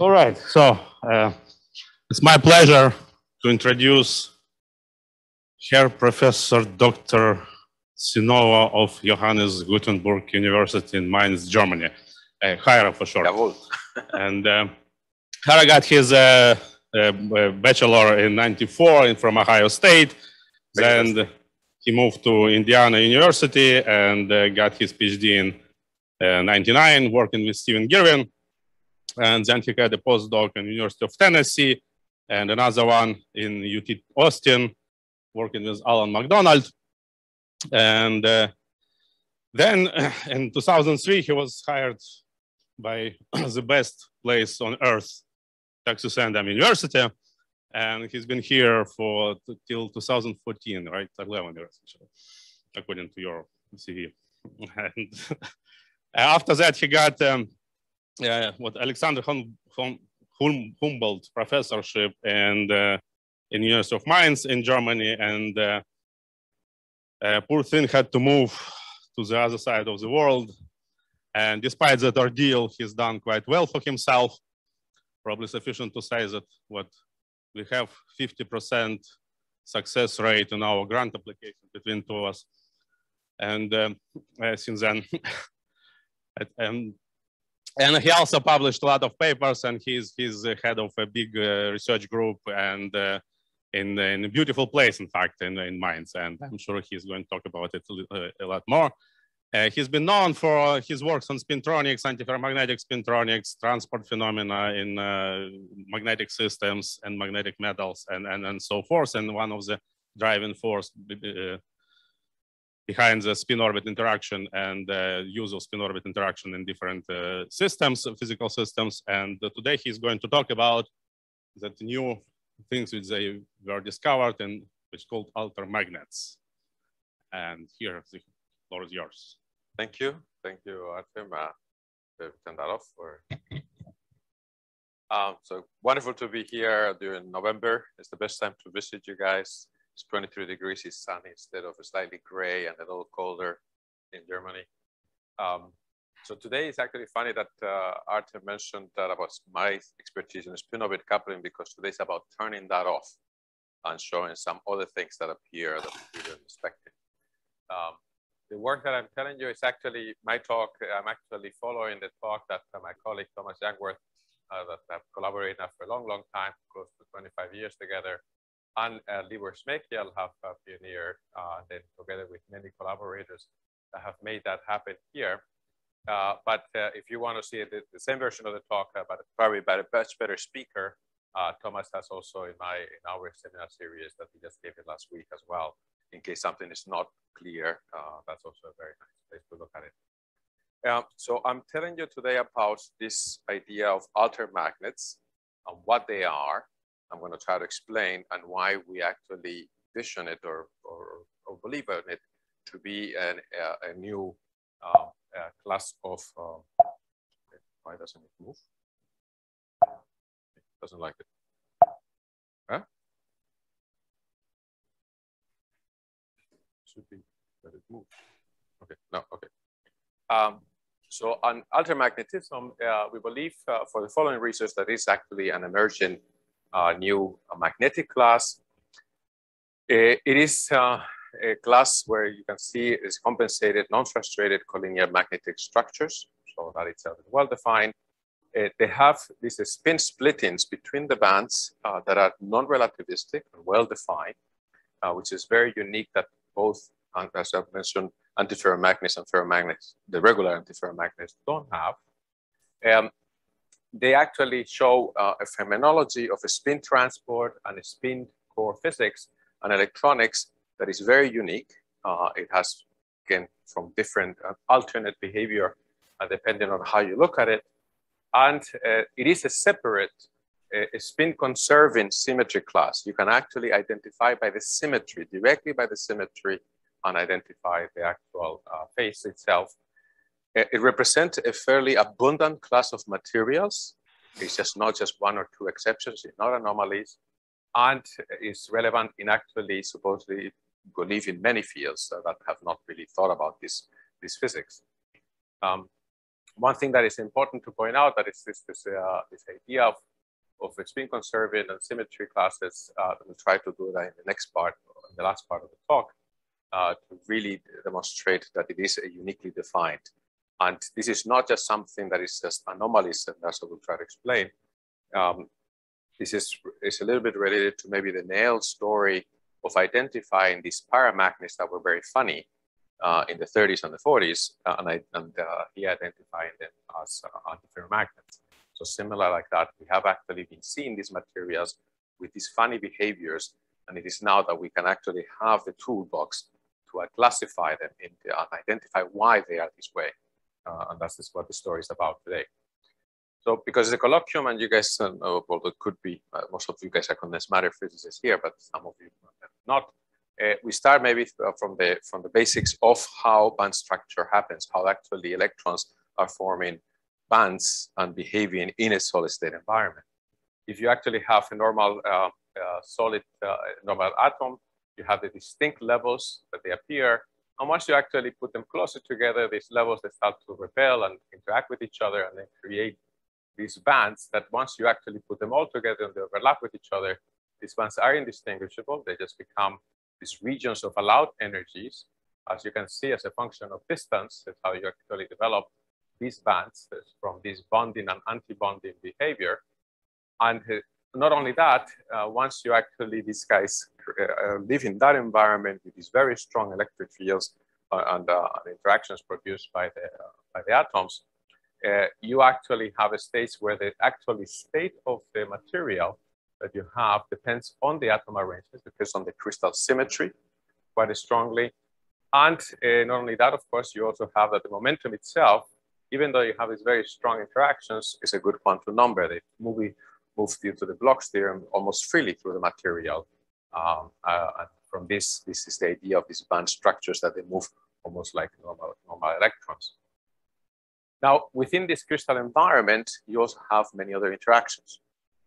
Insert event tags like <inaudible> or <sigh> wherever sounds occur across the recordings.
All right, so uh, it's my pleasure to introduce Herr Professor Dr. Sinova of Johannes Gutenberg University in Mainz, Germany. Uh, Jairo for short. Jawohl. <laughs> and um, Jairo got his uh, uh, bachelor in 94 in, from Ohio State. Then he moved to Indiana University and uh, got his PhD in uh, 99, working with Steven Girvin. And then he had a postdoc in University of Tennessee and another one in UT Austin, working with Allan MacDonald. And uh, then <clears throat> in 2003, he was hired by <clears throat> the best place on earth, Texas A&M University. And he's been here for till 2014, right? 11 years, according to your CV. <laughs> And after that, he got um, uh, what Alexander hum, hum, Humboldt professorship and uh, in University of Mainz in Germany. And uh, uh, poor thing had to move to the other side of the world. And despite that ordeal, he's done quite well for himself. Probably sufficient to say that what we have 50% success rate in our grant application between two of us. And um, uh, since then, <laughs> and, and he also published a lot of papers and he's, he's the head of a big uh, research group and uh, in, in a beautiful place, in fact, in, in Mainz. And I'm sure he's going to talk about it a, a lot more. Uh, he's been known for his works on spintronics, antiferromagnetic spintronics, transport phenomena in uh, magnetic systems and magnetic metals and, and, and so forth. And one of the driving force uh, behind the spin-orbit interaction and uh, use of spin-orbit interaction in different uh, systems, physical systems. And uh, today he's going to talk about that new things which they were discovered and which called altermagnets. And here the floor is yours. Thank you. Thank you, Artem. Uh, to turn that off. Or... Um, so wonderful to be here during November. It's the best time to visit you guys. It's 23 degrees, it's sunny instead of slightly gray and a little colder in Germany. Um, so today it's actually funny that uh, Artem mentioned that about my expertise in spin-orbit coupling because today is about turning that off and showing some other things that appear that we didn't expect. Um, the work that I'm telling you is actually my talk. I'm actually following the talk that uh, my colleague Thomas Jungwirth, uh, that I've collaborated now for a long, long time, close to 25 years together, and uh, Libor Smejkal have uh, pioneered, uh, then together with many collaborators that have made that happen here. Uh, but uh, if you want to see the, the, same version of the talk, uh, but probably by a much better speaker, uh, Thomas has also in my in our seminar series that we just gave it last week as well. In case something is not clear, that's also a very nice place to look at it. Um, so I'm telling you today about this idea of altermagnets and what they are, I'm going to try to explain and why we actually vision it or, or, or believe in it to be an, a, a, new uh, class of, uh, why doesn't it move? It doesn't like it. Huh? Should be let it move. Okay, no, okay. Um, so on altermagnetism, uh, we believe uh, for the following reasons that is actually an emerging uh, new magnetic class. it is uh, a class where you can see is compensated non-frustrated collinear magnetic structures. So that itself is well-defined. Uh, they have these spin splittings between the bands uh, that are non-relativistic and well-defined, uh, which is very unique that both, as I've mentioned, antiferromagnets and ferromagnets, the regular antiferromagnets don't have. Um, they actually show uh, a phenomenology of a spin transport and a spin core physics and electronics that is very unique. Uh, it has, again, from different uh, alternate behavior uh, depending on how you look at it. And uh, it is a separate a spin conserving symmetry class. You can actually identify by the symmetry, directly by the symmetry, and identify the actual uh, phase itself it represents a fairly abundant class of materials. It's just not just one or two exceptions, it's not anomalies, and is relevant in actually supposedly believe in many fields that have not really thought about this, this physics. Um, one thing that is important to point out that is this, this, uh, this idea of, of spin conserving and symmetry classes. Uh, we'll try to do that in the next part, in the last part of the talk, uh, to really demonstrate that it is uniquely defined. And this is not just something that is just anomalies, and that's what we'll try to explain. Um, this is, is a little bit related to maybe the Néel story of identifying these paramagnets that were very funny uh, in the 30s and the 40s, uh, and, I, and uh, he identified them as uh, antiferromagnets. So similar like that, we have actually been seeing these materials with these funny behaviors, and it is now that we can actually have the toolbox to classify them and identify why they are this way. Uh, and that's what the story is about today. So because it's a colloquium and you guys, uh, well, it could be, uh, most of you guys are condensed matter physicists here, but some of you not. Uh, we start maybe uh, from the, from the basics of how band structure happens, how actually electrons are forming bands and behaving in a solid state environment. If you actually have a normal uh, uh solid, normal atom, you have the distinct levels that they appear and once you actually put them closer together, these levels, they start to repel and interact with each other and they create these bands that once you actually put them all together and they overlap with each other, these bands are indistinguishable. They just become these regions of allowed energies. As you can see, as a function of distance, that's how you actually develop these bands from this bonding and anti-bonding behavior. And uh, not only that, uh, once you actually, uh, live in that environment with these very strong electric fields uh, and, uh, interactions produced by the, uh, by the atoms, uh, you actually have a state where the actually state of the material that you have depends on the atom arrangement, depends on the crystal symmetry quite strongly. And not only that, of course, you also have that the momentum itself, even though you have these very strong interactions, is a good quantum number. They movie move due to the Bloch's theorem almost freely through the material. Um, uh, from this, this is the idea of these band structures that they move almost like normal, normal electrons. Now, within this crystal environment, you also have many other interactions.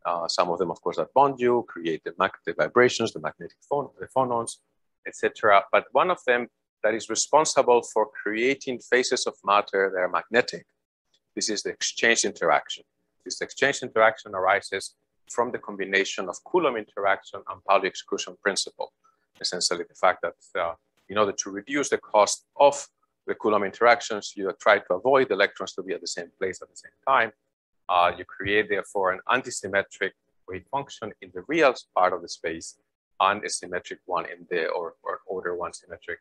Uh, some of them, of course, that bond you, create the magnetic vibrations, the magnetic phon the phonons, etc. But one of them that is responsible for creating phases of matter that are magnetic, this is the exchange interaction. This exchange interaction arises from the combination of Coulomb interaction and Pauli exclusion principle. Essentially, the fact that uh, in order to reduce the cost of the Coulomb interactions, you try to avoid electrons to be at the same place at the same time. Uh, you create, therefore, an antisymmetric wave function in the real part of the space and a symmetric one in the, or, or order one symmetric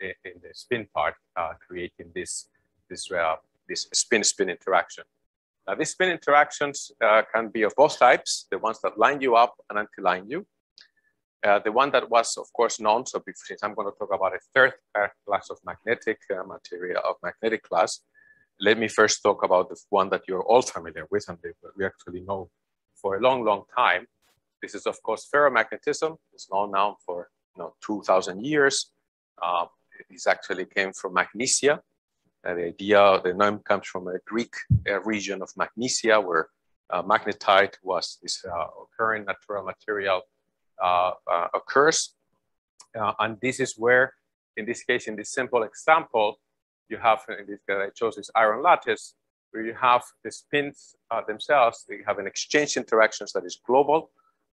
in, the spin part, uh, creating this, this, uh, this spin-spin interaction. Now, these spin interactions uh, can be of both types, the ones that line you up and anti-line you. Uh, the one that was, of course, known, so since I'm going to talk about a third class of magnetic uh, material, of magnetic class, let me first talk about the one that you're all familiar with and we actually know for a long, long time. This is, of course, ferromagnetism. It's known now for you know, 2,000 years. Uh, this actually came from Magnesia, uh, the idea, the name comes from a Greek uh, region of Magnesia where uh, magnetite was this occurring natural material occurs. and this is where, in this case, in this simple example, you have, in this case, I chose this iron lattice, where you have the spins uh, themselves, they have an exchange interactions that is global,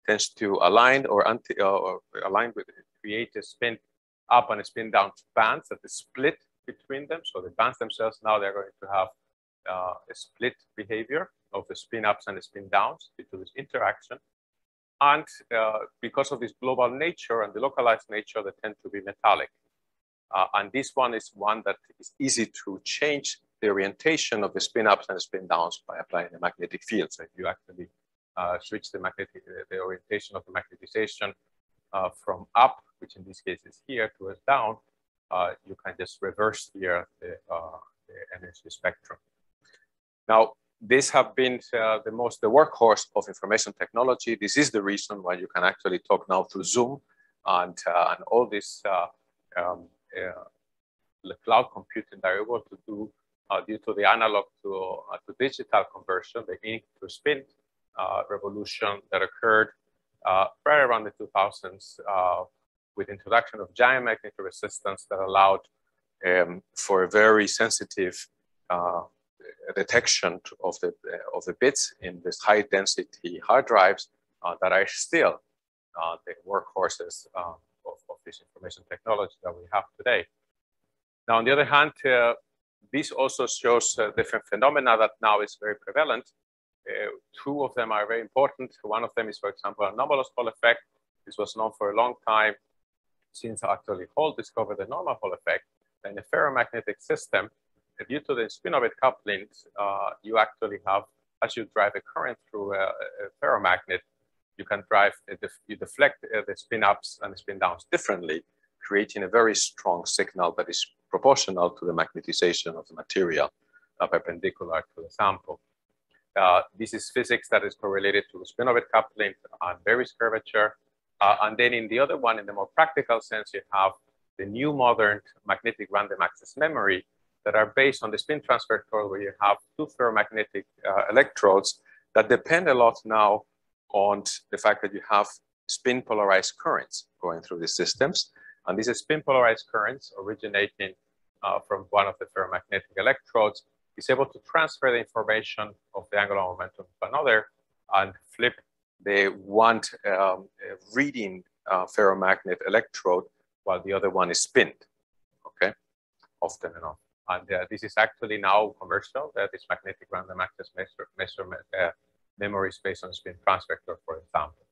tends to align or, anti, uh, or align with, create a spin up and a spin down bands that is split between them. So the bands themselves, now they're going to have uh, a split behavior of the spin ups and the spin downs due to this interaction. And uh, because of this global nature and the localized nature, they tend to be metallic. Uh, and this one is one that is easy to change the orientation of the spin ups and the spin downs by applying the magnetic field. So if you actually uh, switch the magnetic, the orientation of the magnetization uh, from up, which in this case is here, towards down, you can just reverse here the, uh, the energy spectrum. Now, these have been uh, the most the workhorse of information technology. This is the reason why you can actually talk now through Zoom and, uh, and all this uh, um, uh, cloud computing that you're able to do due to the analog to, to digital conversion, the ink to spin revolution that occurred right around the 2000s with introduction of giant magnetic resistance that allowed um, for a very sensitive uh, detection of the of the bits in these high density hard drives uh, that are still uh, the workhorses uh, of, of, this information technology that we have today. Now, on the other hand, uh, this also shows different phenomena that now is very prevalent. two of them are very important. One of them is, for example, anomalous Hall effect. This was known for a long time since actually Hall discovered the normal Hall effect. In a ferromagnetic system, due to the spin-orbit couplings, uh, you actually have, as you drive a current through a, a ferromagnet, you can drive, you deflect the spin ups and the spin downs differently, creating a very strong signal that is proportional to the magnetization of the material uh, perpendicular to the sample. Uh, this is physics that is correlated to the spin-orbit coupling and Berry's curvature. Uh, and then in the other one, in the more practical sense, you have the new modern magnetic random access memory that are based on the spin transfer coil where you have two ferromagnetic uh, electrodes that depend a lot now on the fact that you have spin polarized currents going through the systems. And these spin polarized currents originating uh, from one of the ferromagnetic electrodes is able to transfer the information of the angular momentum to another and flip the want um, reading uh, ferromagnet electrode while the other one is spinned, okay, often enough. And uh, this is actually now commercial, uh, this magnetic random access measure, uh, memory space on spin transfer, for example.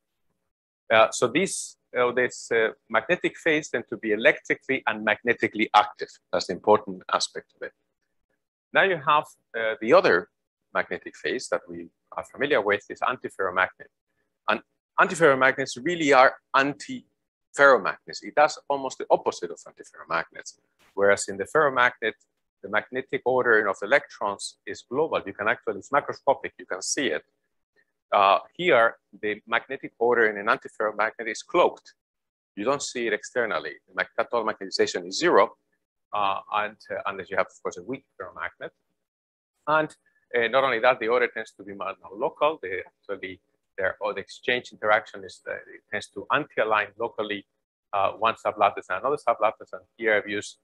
Uh, so these, uh, this uh, magnetic phase tend to be electrically and magnetically active. That's the important aspect of it. Now you have uh, the other magnetic phase that we are familiar with is antiferromagnet. Antiferromagnets really are anti-ferromagnets. It does almost the opposite of antiferromagnets. Whereas in the ferromagnet, the magnetic ordering of electrons is global. You can actually, it's macroscopic, you can see it. Uh, here, the magnetic order in an antiferromagnet is cloaked. You don't see it externally. The cathode magnetization is zero, uh, and uh, unless you have, of course, a weak ferromagnet. And uh, not only that, the order tends to be more local. They actually, their or the exchange interaction is uh, tends to anti-align locally uh, one sublattice and another sublattice. And here I've used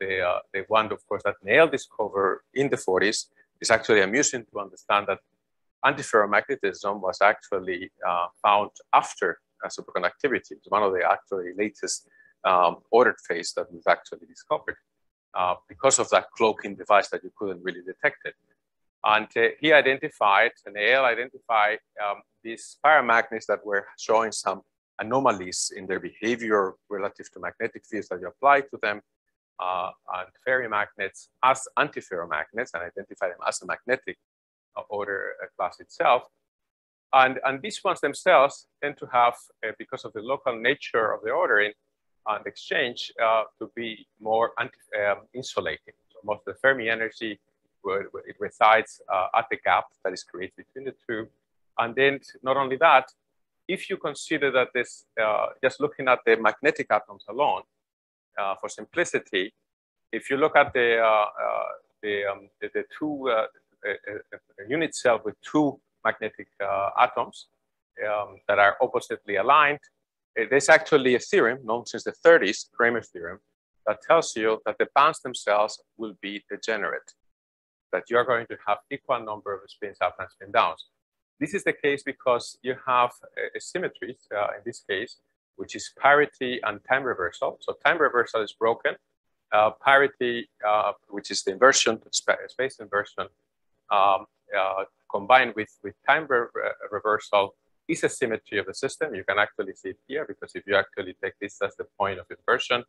the the one, of course, that Néel discovered in the 40s. It's actually amusing to understand that antiferromagnetism was actually uh, found after uh, superconductivity. It's one of the actually latest um, ordered phase that we've actually discovered uh, because of that cloaking device that you couldn't really detect it. And uh, he identified, and Néel identified um, these paramagnets that were showing some anomalies in their behavior relative to magnetic fields that you apply to them, uh, and ferromagnets as antiferromagnets and identify them as a magnetic order class itself. And, and these ones themselves tend to have, uh, because of the local nature of the ordering and exchange, uh, to be more um, insulating. So most of the Fermi energy, it resides uh, at the gap that is created between the two. And then not only that, if you consider that this, uh, just looking at the magnetic atoms alone, uh, for simplicity, if you look at the, the, um, the, the, two unit cell with two magnetic atoms um, that are oppositely aligned. There's actually a theorem known since the 30s, Kramers' theorem, that tells you that the bands themselves will be degenerate, that you're going to have equal number of spins up and spin downs. This is the case because you have asymmetries uh, in this case, which is parity and time reversal. So time reversal is broken. Uh, parity, uh, which is the inversion, space inversion, um, uh, combined with, with time re reversal is a symmetry of the system. You can actually see it here because if you actually take this as the point of inversion,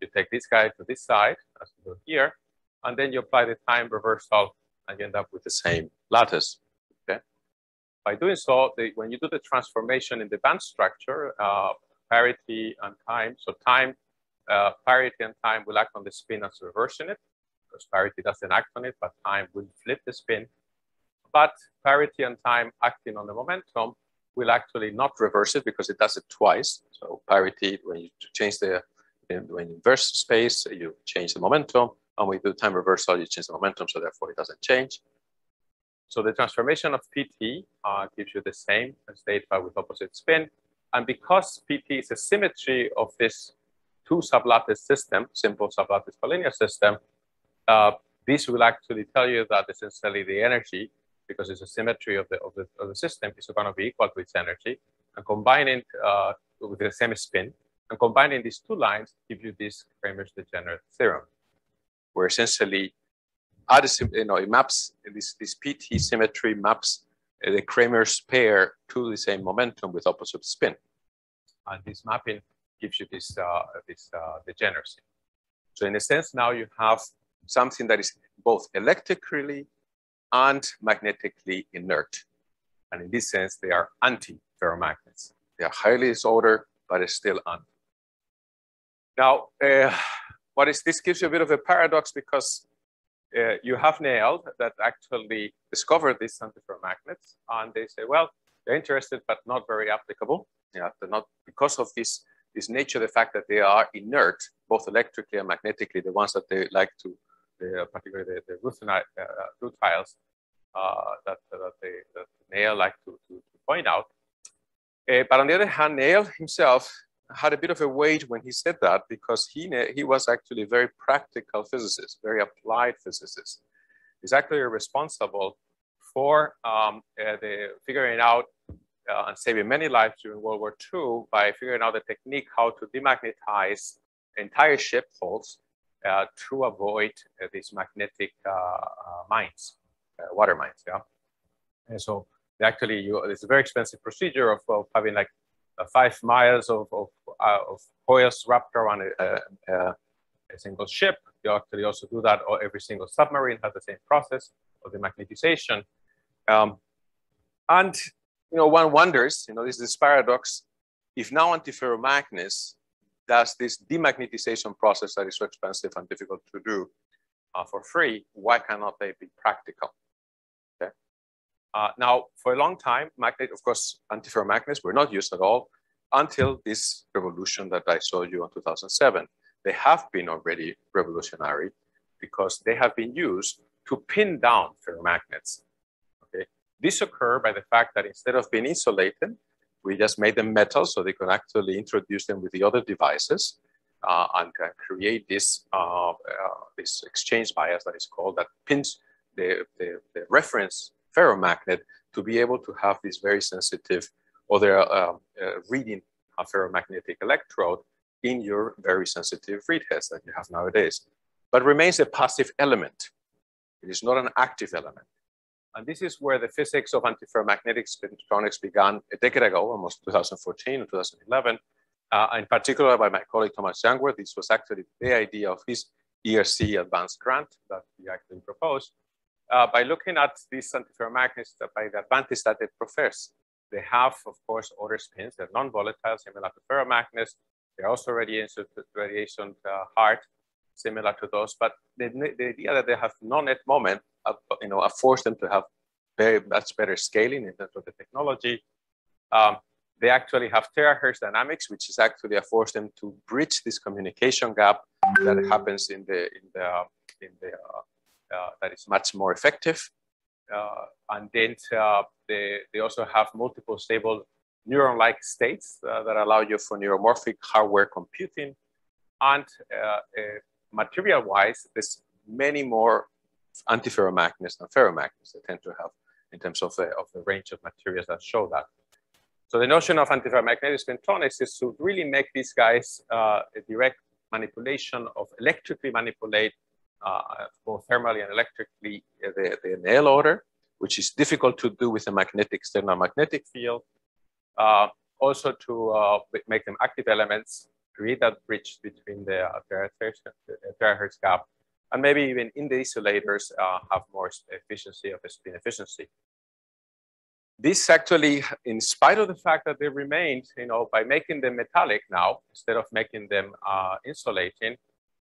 you take this guy to this side, as you do here, and then you apply the time reversal and you end up with the same lattice. Okay. By doing so, the, when you do the transformation in the band structure, uh, parity and time, so time, uh, parity and time will act on the spin as reversing it because parity doesn't act on it, but time will flip the spin. But parity and time acting on the momentum will actually not reverse it because it does it twice. So parity, when you change the, when you inverse space, you change the momentum. And you do time reversal, you change the momentum, so therefore it doesn't change. So the transformation of PT uh, gives you the same state but with opposite spin. And because PT is a symmetry of this two sublattice system, simple sublattice collinear system, uh, this will actually tell you that essentially the energy, because it's a symmetry of the, of the, of the system, is going to be equal to its energy. And combining uh, with the same spin, and combining these two lines give you this Kramers degenerate theorem, where essentially, you know, it maps this, this PT symmetry maps the Kramers pair to the same momentum with opposite spin. And this mapping gives you this, uh, this uh, degeneracy. So in a sense, now you have something that is both electrically and magnetically inert. And in this sense, they are anti-ferromagnets. They are highly disordered, but it's still anti. Now, uh, what is this gives you a bit of a paradox because uh, you have Néel that actually discovered these antiferromagnets, and they say, well, they're interested but not very applicable. Yeah, they're not because of this this nature, the fact that they are inert, both electrically and magnetically, the ones that they like to, the, particularly the, the ruthenite, uh, rutiles uh, that, that, they, that Néel like to, to, to point out. Uh, but on the other hand, Néel himself had a bit of a weight when he said that because he, he was actually a very practical physicist, very applied physicist. He's actually responsible for um, uh, the figuring out uh, and saving many lives during World War II by figuring out the technique how to demagnetize entire ship hulls uh, to avoid uh, these magnetic uh, uh, mines, water mines. Yeah, and so actually, you, it's a very expensive procedure of, of having like five miles of, of, of coils wrapped around a, a, a, single ship. You actually also do that, or every single submarine has the same process of demagnetization. Um, and, you know, one wonders, you know, this is this paradox, if now antiferromagnets does this demagnetization process that is so expensive and difficult to do uh, for free, why cannot they be practical? Uh, now, for a long time, magnet, of course, antiferromagnets were not used at all until this revolution that I showed you in 2007. They have been already revolutionary because they have been used to pin down ferromagnets. Okay, this occurred by the fact that instead of being insulated, we just made them metal so they could actually introduce them with the other devices uh, and uh, create this uh, uh, this exchange bias that is called that pins the, the, the reference ferromagnet to be able to have this very sensitive other uh, uh, reading a ferromagnetic electrode in your very sensitive read heads that you have nowadays, but remains a passive element. It is not an active element. And this is where the physics of antiferromagnetic spintronics began a decade ago, almost 2014 and 2011, uh, in particular by my colleague Thomas Jungwirth. This was actually the idea of his ERC advanced grant that he actually proposed uh, by looking at these antiferromagnets, by the advantage that they profess, they have, of course, other spins. They're non-volatile, similar to ferromagnets. They're also radiation, radiation uh, hard, similar to those. But the, the idea that they have non-net moment, uh, you know, forced them to have very much better scaling in terms of the technology. Um, they actually have terahertz dynamics, which is actually a forced them to bridge this communication gap that happens in the in the in the uh, uh, that is much more effective. Uh, and then uh, they, they also have multiple stable neuron-like states that allow you for neuromorphic hardware computing. And material-wise, there's many more antiferromagnets than ferromagnets they tend to have in terms of the, of the range of materials that show that. So the notion of antiferromagnetic spintronics is to really make these guys uh, a direct manipulation of electrically manipulate uh, both thermally and electrically uh, the, the Néel order, which is difficult to do with a magnetic external magnetic field. Uh, also to make them active elements, create that bridge between the terahertz gap, and maybe even in the isolators have more efficiency of spin efficiency this actually, in spite of the fact that they remained, you know, by making them metallic now, instead of making them uh, insulating,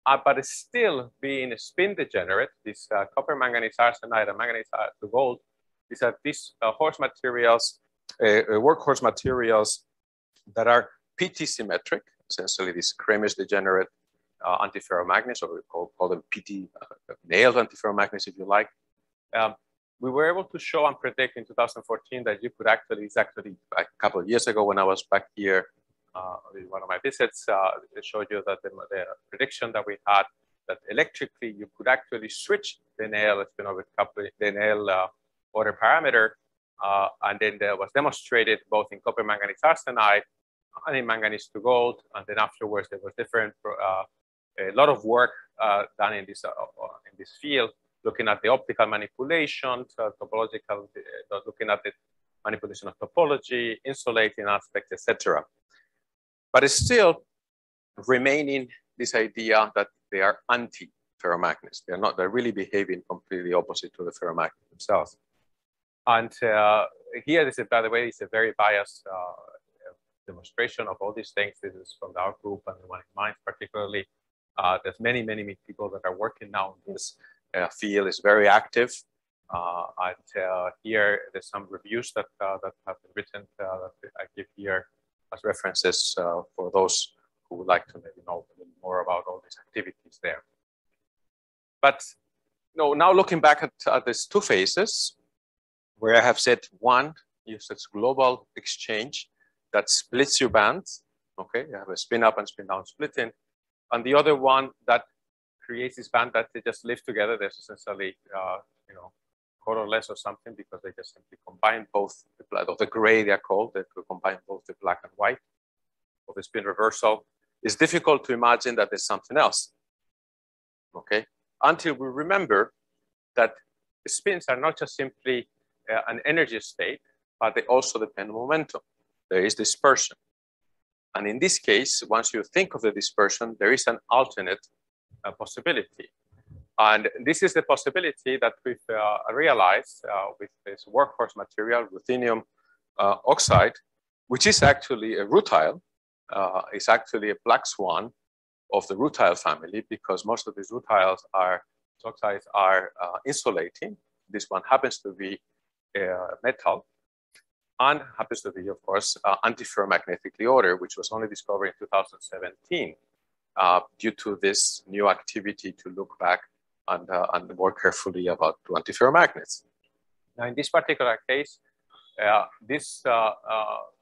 uh, but still being a spin degenerate, this uh, copper manganese arsenide and manganese to gold, these are these uh, horse materials, uh, uh, workhorse materials that are PT symmetric, essentially these Kramers degenerate uh, antiferromagnets, or we call, call them PT nailed antiferromagnets if you like. Um, we were able to show and predict in 2014 that you could actually, it's actually a couple of years ago when I was back here uh, in one of my visits, uh, showed you that the, the, prediction that we had that electrically you could actually switch the Néel spin-orbit coupling, the Néel uh, order parameter, uh, and then there was demonstrated both in copper manganese arsenide and in manganese to gold, and then afterwards there was different, uh, a lot of work uh, done in this uh, in this field, looking at the optical manipulations, topological, looking at the manipulation of topology, insulating aspects, etc. But it's still remaining this idea that they are anti-ferromagnets. They're not, they're really behaving completely opposite to the ferromagnets themselves. And uh, here, this is, by the way, it's a very biased uh, demonstration of all these things. This is from our group and the one in mine particularly. Uh, there's many, many, many people that are working now in this uh, field. is very active. Uh, and uh, here, there's some reviews that, that have been written that I give here as references for those who would like to maybe know a little more about all these activities there. But no, now looking back at, at these two phases, where I have said one uses global exchange that splits your bands. Okay, you have a spin up and spin down splitting. And the other one that creates this band that they just live together. There's essentially, uh, you know, colorless or something because they just simply combine both the blood or the gray, they're called, they combine both the black and white of the spin reversal it's difficult to imagine that there's something else. Okay, until we remember that spins are not just simply uh, an energy state, but they also depend on momentum. There is dispersion. And in this case, once you think of the dispersion, there is an alternate uh, possibility. And this is the possibility that we've uh, realized uh, with this workhorse material, ruthenium uh, oxide, which is actually a rutile, uh, is actually a black swan of the rutile family because most of these rutiles are oxides are uh, insulating. This one happens to be uh, metal and happens to be, of course, uh, antiferromagnetically ordered, which was only discovered in 2017 uh, due to this new activity to look back and, uh, and more carefully about antiferromagnets. Now, in this particular case, uh, this,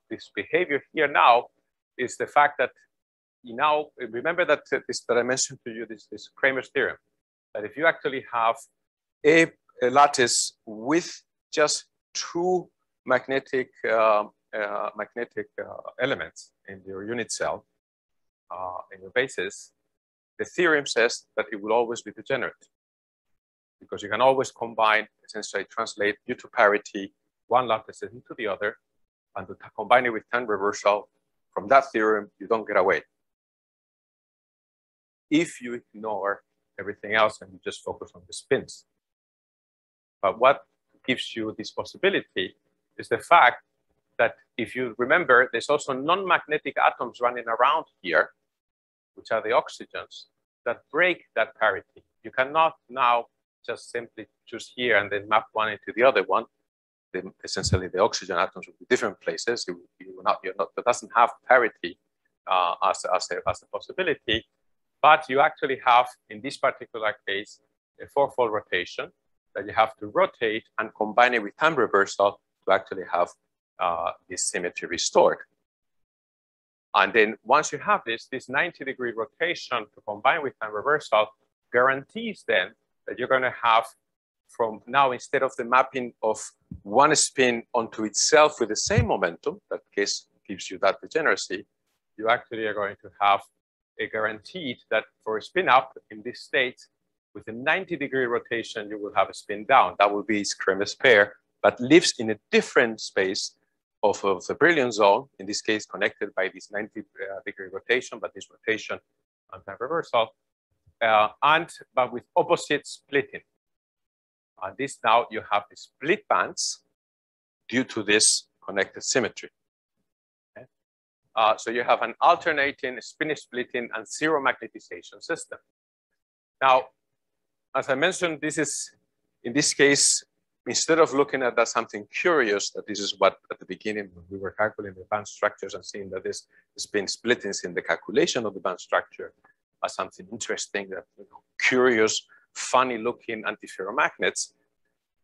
this behavior here now is the fact that you now remember that this that I mentioned to you this this Kramers' theorem that if you actually have a, a lattice with just two magnetic uh, uh, magnetic uh, elements in your unit cell uh, in your basis, the theorem says that it will always be degenerate because you can always combine essentially translate due to parity one lattice into the other and to combine it with time reversal from that theorem, you don't get away. If you ignore everything else and you just focus on the spins. But what gives you this possibility is the fact that if you remember, there's also non-magnetic atoms running around here, which are the oxygens, that break that parity. You cannot now just simply choose here and then map one into the other one the, essentially the oxygen atoms will be different places. You, you not, you're not, it doesn't have parity uh, as, as, a, as a possibility, but you actually have, in this particular case, a fourfold rotation that you have to rotate and combine it with time reversal to actually have uh, this symmetry restored. And then once you have this, this 90 degree rotation to combine with time reversal guarantees then that you're going to have from now, instead of the mapping of one spin onto itself with the same momentum, that case gives you that degeneracy, you actually are going to have a guaranteed that for a spin up in this state, with a 90 degree rotation, you will have a spin down. That will be its Kramers pair, but lives in a different space of, of the Brillouin zone, in this case, connected by this 90 uh, degree rotation, but this rotation and time reversal, uh, and but with opposite splitting. And this now you have the split bands due to this connected symmetry. Okay? Uh, so you have an alternating spin splitting and zero magnetization system. Now, as I mentioned, this is, in this case, instead of looking at that something curious, that this is what at the beginning we were calculating the band structures and seeing that this has been splittings in the calculation of the band structure as something interesting, that you know, curious funny looking antiferromagnets.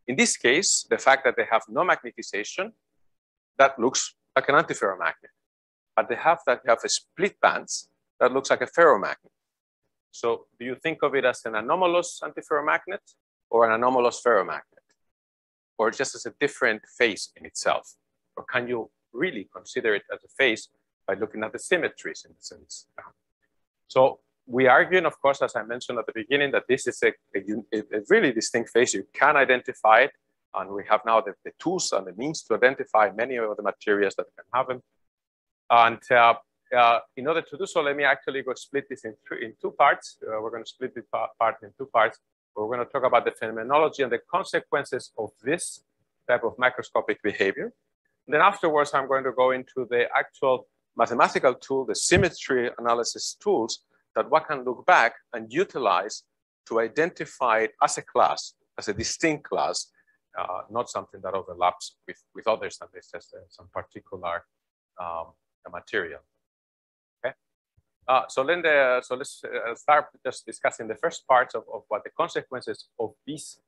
In this case, the fact that they have no magnetization, that looks like an antiferromagnet. But they have that they have a split bands that looks like a ferromagnet. So do you think of it as an anomalous antiferromagnet or an anomalous ferromagnet? Or just as a different phase in itself? Or can you really consider it as a phase by looking at the symmetries in the sense? So we arguing, of course, as I mentioned at the beginning, that this is a, a, a really distinct phase. You can identify it, and we have now the, the, tools and the means to identify many of the materials that can have them. And uh, uh, in order to do so, let me actually go split this in, in two parts. Uh, we're going to split this part in two parts. We're going to talk about the phenomenology and the consequences of this type of macroscopic behavior. And then afterwards, I'm going to go into the actual mathematical tool, the symmetry analysis tools that one can look back and utilize to identify it as a class, as a distinct class, uh, not something that overlaps with, with others and just uh, some particular um, material. Uh, so then the, so let's uh, start just discussing the first parts of, of what the consequences of these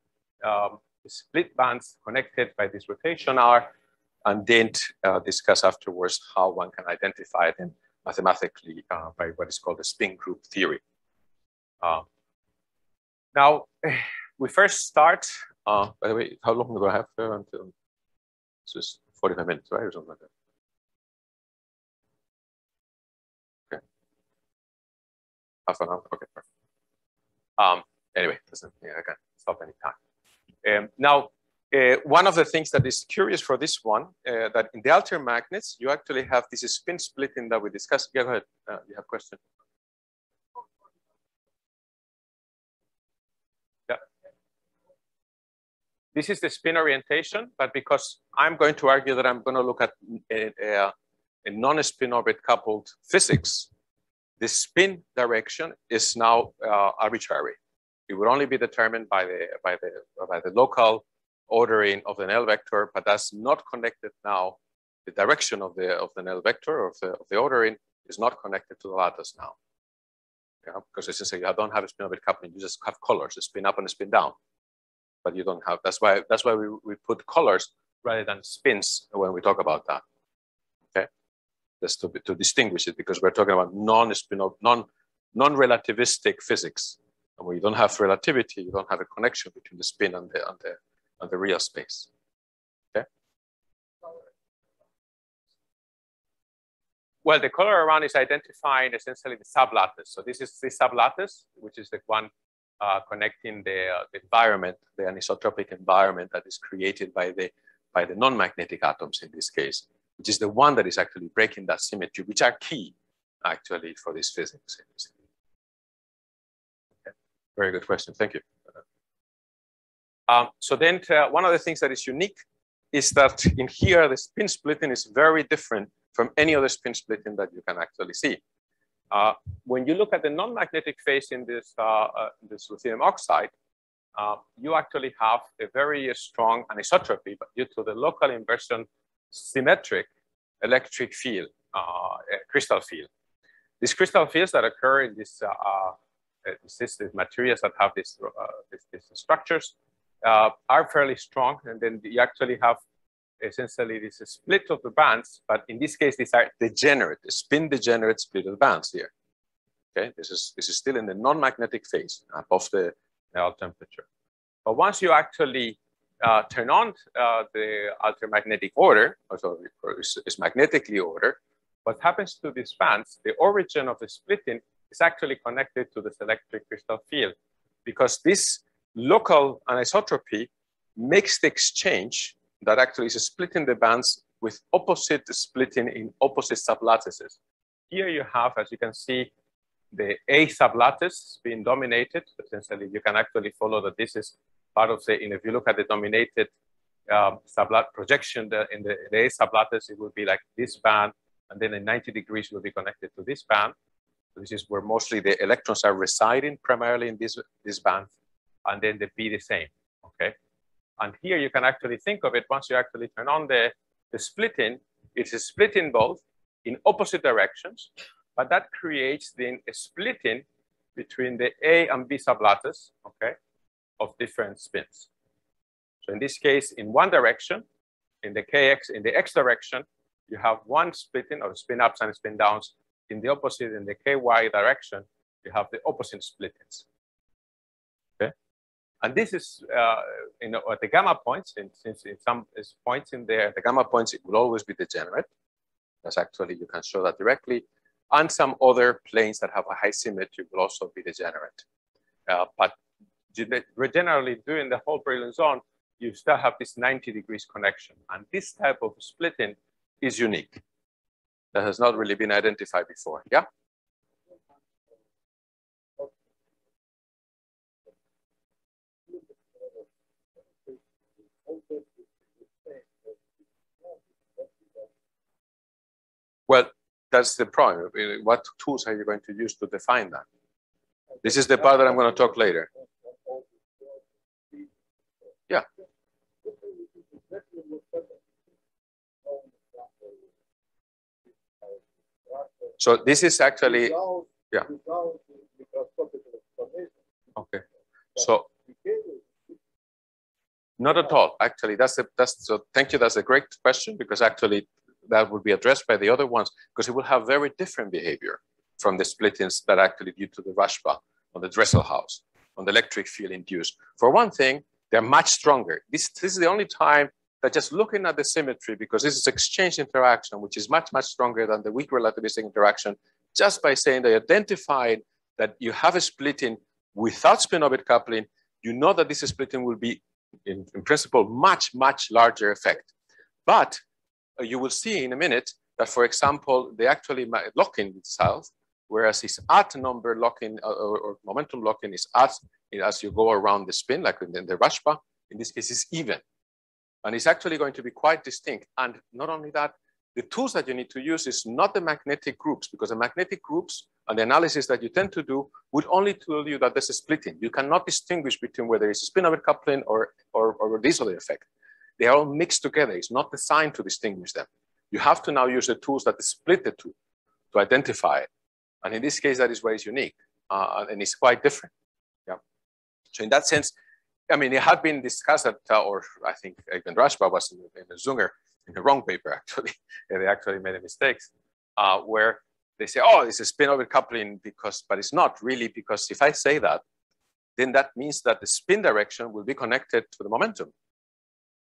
um, split bands connected by this rotation are, and then uh, discuss afterwards how one can identify them mathematically uh, by what is called the spin group theory. Uh, now, <sighs> we first start, uh, by the way, how long do I have until, it's just 45 minutes, right, or something like that? Half an hour, okay, perfect. Um, anyway, doesn't, yeah, I can stop any time. Um, now, uh, one of the things that is curious for this one, uh, that in the altermagnets, you actually have this spin splitting that we discussed. Yeah, go ahead. Uh, you have a question? Yeah. This is the spin orientation, but because I'm going to argue that I'm going to look at a, a, a non-spin orbit coupled physics, the spin direction is now uh, arbitrary. It would only be determined by the by the by the local ordering of the Néel vector, but that's not connected now. The direction of the of the Néel vector of the, of the ordering is not connected to the lattice now. Yeah, because essentially you don't have a spin orbit coupling, you just have colors, a spin up and a spin down. But you don't have, that's why that's why we, we put colors rather than spins when we talk about that. Just to, to distinguish it because we're talking about non-spin non non-relativistic physics. And when you don't have relativity, you don't have a connection between the spin and the and the of the real space. Okay. Well, the color around is identifying essentially the sublattice. So this is the sublattice, which is the one uh, connecting the, uh, the, environment, the anisotropic environment that is created by the by the non-magnetic atoms in this case, which is the one that is actually breaking that symmetry, which are key actually for this physics. Okay. Very good question. Thank you. Um, so then uh, one of the things that is unique is that in here, the spin splitting is very different from any other spin splitting that you can actually see. Uh, when you look at the non-magnetic phase in this, uh, uh this ruthenium oxide, uh, you actually have a very strong anisotropy but due to the local inversion symmetric electric field, uh, crystal field. These crystal fields that occur in this, this, this materials that have these structures uh, are fairly strong. And then you actually have essentially this split of the bands, but in this case, these are degenerate, spin degenerate split of the bands here. Okay, this is, this is still in the non-magnetic phase above the Néel temperature. But once you actually uh, turn on uh, the altermagnetic order, or so it's magnetically ordered, what happens to these bands, the origin of the splitting is actually connected to this electric crystal field because this local anisotropy makes the exchange that actually is splitting the bands with opposite splitting in opposite sublattices. Here you have, as you can see, the A sublattice being dominated. Essentially, you can actually follow that this is part of the, and if you look at the dominated um, sublat projection the, in the, the A sublattice, it will be like this band, and then in 90 degrees will be connected to this band. This is where mostly the electrons are residing primarily in this, this band and then the B the same, okay? And here you can actually think of it, once you actually turn on the, the splitting, it's a splitting both in opposite directions, but that creates then a splitting between the A and B sublattice, okay, of different spins. So in this case, in one direction, in the KX, in the X direction, you have one splitting of spin ups and spin downs. In the opposite, in the KY direction, you have the opposite splittings. Okay, and this is uh, you know at the gamma points. In, since in some points in there, the gamma points it will always be degenerate. That's actually you can show that directly, and some other planes that have a high symmetry will also be degenerate. Uh, but generally during the whole Brillouin zone, you still have this 90 degrees connection, and this type of splitting is unique. That has not really been identified before. Yeah. Well, that's the problem. What tools are you going to use to define that? This is the part that I'm going to talk later. Yeah. So this is actually, yeah. Okay. So not at all. Actually, that's a, that's so. Thank you. That's a great question because actually that would be addressed by the other ones because it will have very different behavior from the splittings that actually due to the Rashba on the Dresselhaus on the electric field induced. For one thing, they're much stronger. This, this is the only time that just looking at the symmetry, because this is exchange interaction, which is much, much stronger than the weak relativistic interaction, just by saying they identified that you have a splitting without spin-orbit coupling, you know that this splitting will be, in, in principle, much, much larger effect. But uh, you will see in a minute that, for example, they actually lock in itself, whereas its at number locking uh, or, or, momentum locking is at as you go around the spin, like in the Rashba, in this case is even. And it's actually going to be quite distinct. And not only that, the tools that you need to use is not the magnetic groups, because the magnetic groups and the analysis that you tend to do would only tell you that there's a splitting. You cannot distinguish between whether it's a spin-orbit coupling or, or, or this other effect. They are all mixed together. It's not designed to distinguish them. You have to now use the tools that split the two to identify it. And in this case, that is where it's unique. Uh, and it's quite different. Yeah. So in that sense, I mean, it had been discussed that, uh, or I think even Rashba was in, in the Zunger in the wrong paper, <laughs> actually. they actually made a mistake uh, where they say, oh, it's a spin-orbit coupling because, but it's not really because if I say that, then that means that the spin direction will be connected to the momentum,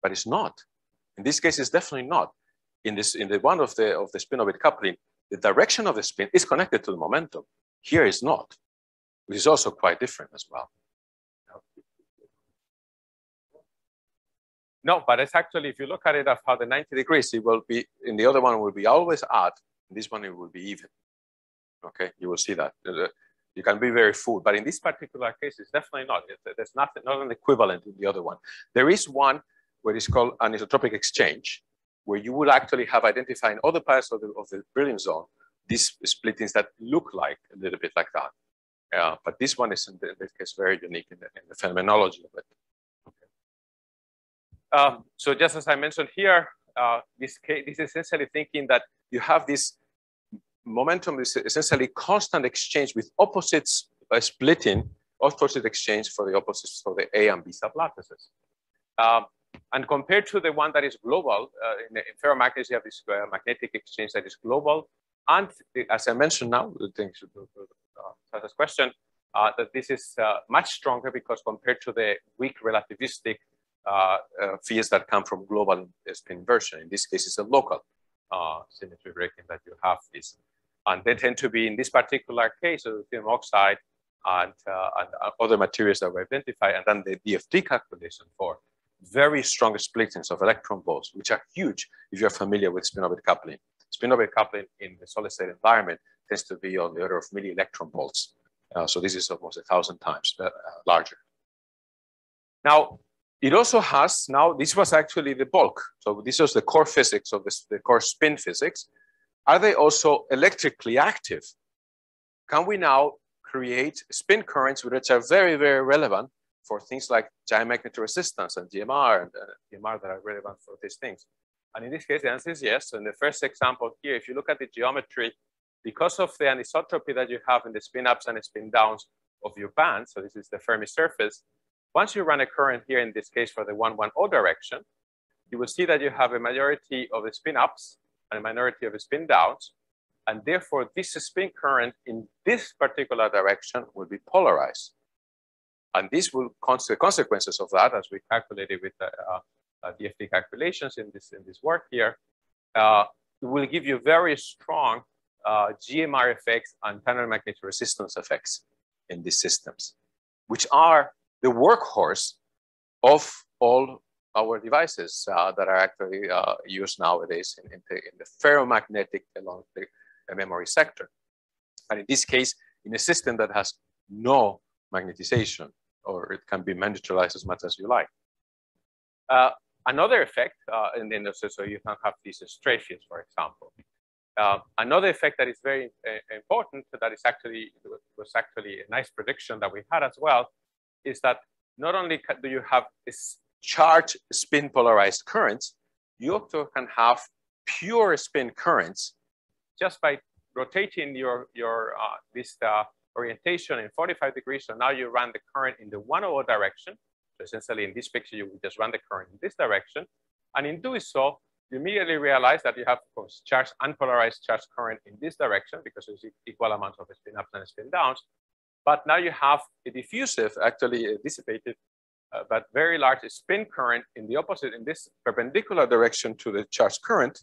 but it's not. In this case, it's definitely not. In this, in the one of the of the spin-orbit coupling, the direction of the spin is connected to the momentum. Here is not, which is also quite different as well. No, but it's actually, if you look at it of how the 90 degrees, it will be, in the other one will be always odd. In this one, it will be even. Okay, you will see that. You can be very full, but in this particular case, it's definitely not. There's nothing, not an equivalent in the other one. There is one where it's called anisotropic exchange, where you will actually have identifying other parts of the, of the zone, these splittings that look like a little bit like that. Uh, but this one is in, this case very unique in the, in the phenomenology of it. Um, so just as I mentioned here, uh, this, this is essentially thinking that you have this momentum is essentially constant exchange with opposites by splitting, opposite exchange for the opposites for the A and B sublattices. Um, and compared to the one that is global, uh, in, in ferromagnets, you have this uh, magnetic exchange that is global. And as I mentioned now, the thanks to uh, this question, uh, that this is uh, much stronger because compared to the weak relativistic uh, uh, fields that come from global spin inversion. In this case, it's a local uh, symmetry breaking that you have this. And they tend to be, in this particular case, of lithium oxide and, and other materials that were identified, and then the DFT calculation for very strong splittings of electron volts, which are huge if you're familiar with spin-orbit coupling. Spin-orbit coupling in the solid state environment tends to be on the order of milli electron volts. Uh, so this is almost a thousand times uh, larger. Now, it also has now, this was actually the bulk. So this was the core physics of this, the core spin physics. Are they also electrically active? Can we now create spin currents which are very, very relevant for things like giant resistance and GMR and uh, GMR that are relevant for these things? And in this case, the answer is yes. And the first example here, if you look at the geometry, because of the anisotropy that you have in the spin ups and spin downs of your band, so this is the Fermi surface, once you run a current here, in this case for the 1-1-0 direction, you will see that you have a majority of the spin ups and a minority of the spin downs. And therefore, this spin current in this particular direction will be polarized. And this will, the consequences of that, as we calculated with the uh, uh, DFT calculations in this, in this work here, uh, will give you very strong uh, GMR effects and tunnel magnetic resistance effects in these systems, which are the workhorse of all our devices uh, that are actually uh, used nowadays in, in, the, in, the, ferromagnetic along the, the memory sector. And in this case, in a system that has no magnetization, or it can be miniaturized as much as you like. Uh, another effect, uh, and then so, so you can have these stray fields, for example. Uh, another effect that is very uh, important that is actually was actually a nice prediction that we had as well is that not only do you have this charged spin polarized currents, you also can have pure spin currents just by rotating your, your uh, this uh, orientation in 45 degrees. So now you run the current in the 100 direction. So essentially in this picture, you just run the current in this direction. And in doing so, you immediately realize that you have, of course, charged unpolarized charged current in this direction because there's equal amounts of spin ups and spin downs. But now you have a diffusive, actually a dissipated, uh, but very large spin current in the opposite, in this perpendicular direction to the charge current,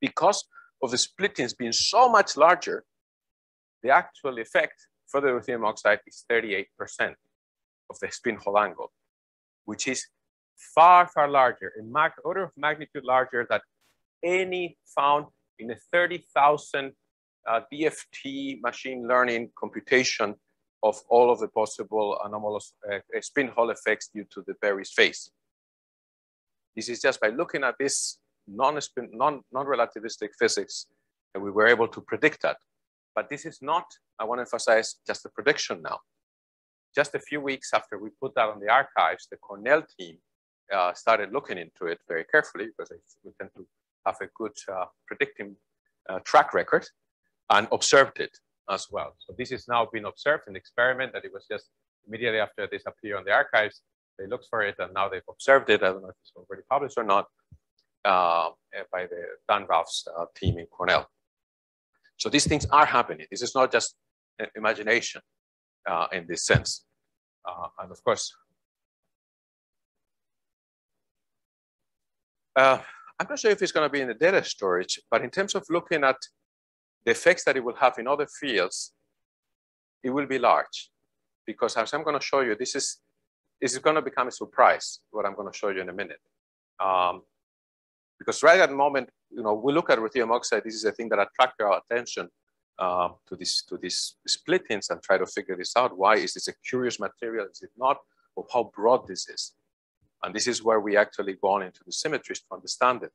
because of the splittings being so much larger, the actual effect for the ruthenium oxide is 38% of the spin Hall angle, which is far, far larger, in order of magnitude larger than any found in a 30,000 uh, DFT machine learning computation of all of the possible anomalous uh, spin Hall effects due to the Berry's phase. This is just by looking at this non-spin, non, non-relativistic physics, and we were able to predict that. But this is not, I want to emphasize, just a prediction now. Just a few weeks after we put that on the archives, the Cornell team uh, started looking into it very carefully because we tend to have a good uh, predicting uh, track record and observed it as well. So this is now been observed in the experiment that it was just immediately after this appeared on the archives, they looked for it and now they've observed it. I don't know if it's already published or not uh, by the Dan Ralph's uh, team in Cornell. So these things are happening. This is not just imagination uh, in this sense. Uh, and of course, uh, I'm not sure if it's going to be in the data storage, but in terms of looking at the effects that it will have in other fields, it will be large. Because as I'm going to show you, this is, this is going to become a surprise, what I'm going to show you in a minute. Um, because right at the moment, you know, we look at ruthenium oxide, this is a thing that attracted our attention uh, to, this, to these splittings and try to figure this out. Why is this a curious material? Is it not? Or how broad this is? And this is where we actually go on into the symmetries to understand it.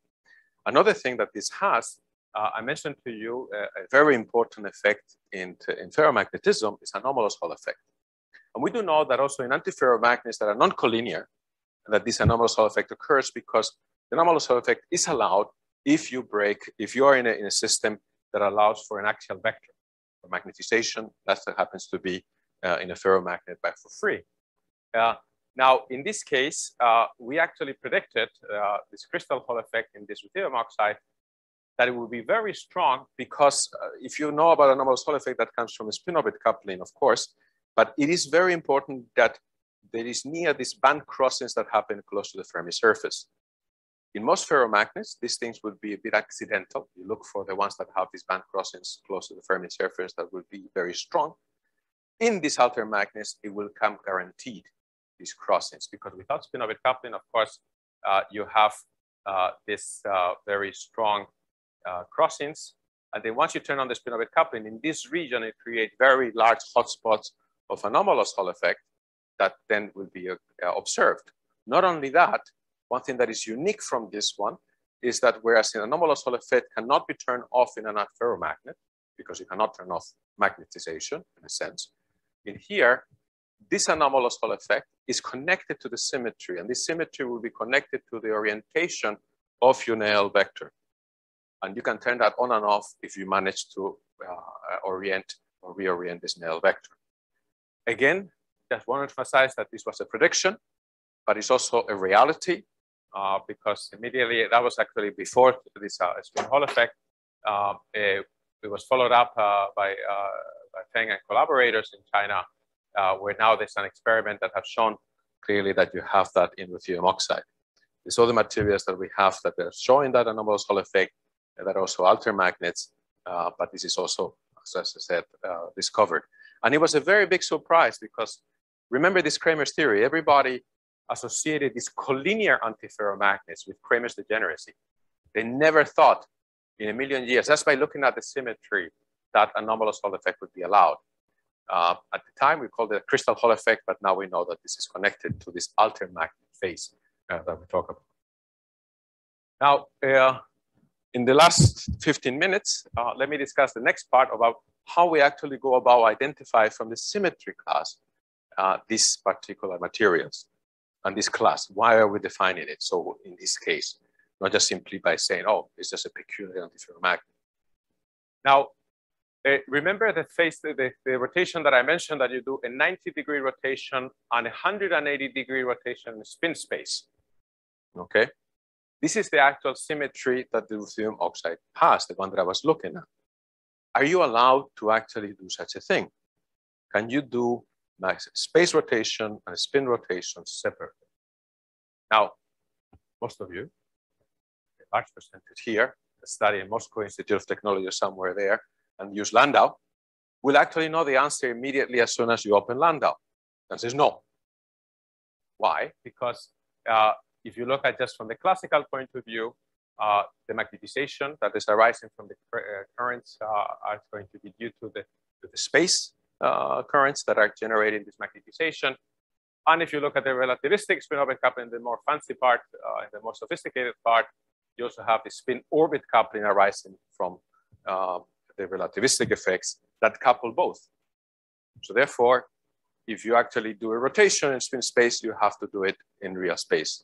Another thing that this has uh, I mentioned to you a, a very important effect in, in ferromagnetism is anomalous Hall effect. And we do know that also in antiferromagnets that are non-collinear, that this anomalous Hall effect occurs because the anomalous Hall effect is allowed if you break, if you are in a, in a system that allows for an axial vector for magnetization, that's what happens to be uh, in a ferromagnet by for free. Uh, now, in this case, uh, we actually predicted uh, this crystal Hall effect in this ruthenium oxide that it will be very strong because uh, if you know about anomalous Hall effect, that comes from a spin-orbit coupling, of course, but it is very important that there is near these band crossings that happen close to the Fermi surface. In most ferromagnets, these things would be a bit accidental. You look for the ones that have these band crossings close to the Fermi surface that will be very strong. In these altermagnets, it will come guaranteed, these crossings, because without spin-orbit coupling, of course, uh, you have uh, this uh, very strong uh, crossings. And then once you turn on the spin-orbit coupling, in this region, it creates very large hotspots of anomalous Hall effect that then will be uh, observed. Not only that, one thing that is unique from this one is that whereas an anomalous Hall effect cannot be turned off in an ferromagnet, because you cannot turn off magnetization in a sense, in here, this anomalous Hall effect is connected to the symmetry, and this symmetry will be connected to the orientation of your Néel vector. And you can turn that on and off if you manage to uh, orient or reorient this Néel vector. Again, just want to emphasize that this was a prediction, but it's also a reality uh, because immediately that was actually before this uh, spin Hall effect. Uh, it was followed up uh, by, uh, by Feng and collaborators in China, uh, where now there's an experiment that has shown clearly that you have that in ruthenium oxide. These other materials that we have that are showing that anomalous Hall effect that also alter magnets, uh, but this is also, as I said, uh, discovered. And it was a very big surprise because remember this Kramers' theory, everybody associated these collinear antiferromagnets with Kramers' degeneracy. They never thought in a million years, just by looking at the symmetry, that anomalous Hall effect would be allowed. Uh, at the time, we called it a crystal Hall effect, but now we know that this is connected to this alter magnet phase uh, that we talk about. Now, uh, in the last 15 minutes, uh, let me discuss the next part about how we actually go about identify from the symmetry class uh, these particular materials and this class. Why are we defining it? So in this case, not just simply by saying, oh, it's just a peculiar antiferromagnet. Now, uh, remember the phase, the, the, rotation that I mentioned that you do a 90 degree rotation and a 180 degree rotation in spin space. Okay. This is the actual symmetry that the ruthenium oxide has, the one that I was looking at. Are you allowed to actually do such a thing? Can you do space rotation and spin rotation separately? Now, most of you, a large percentage here, study in Moscow Institute of Technology or somewhere there, and use Landau, will actually know the answer immediately as soon as you open Landau. And says no. Why? Because uh, if you look at just from the classical point of view, uh, the magnetization that is arising from the uh, currents uh, are going to be due to the, to the space uh, currents that are generating this magnetization. And if you look at the relativistic spin orbit coupling, the more fancy part, uh, the more sophisticated part, you also have the spin orbit coupling arising from uh, the relativistic effects that couple both. So therefore, if you actually do a rotation in spin space, you have to do it in real space.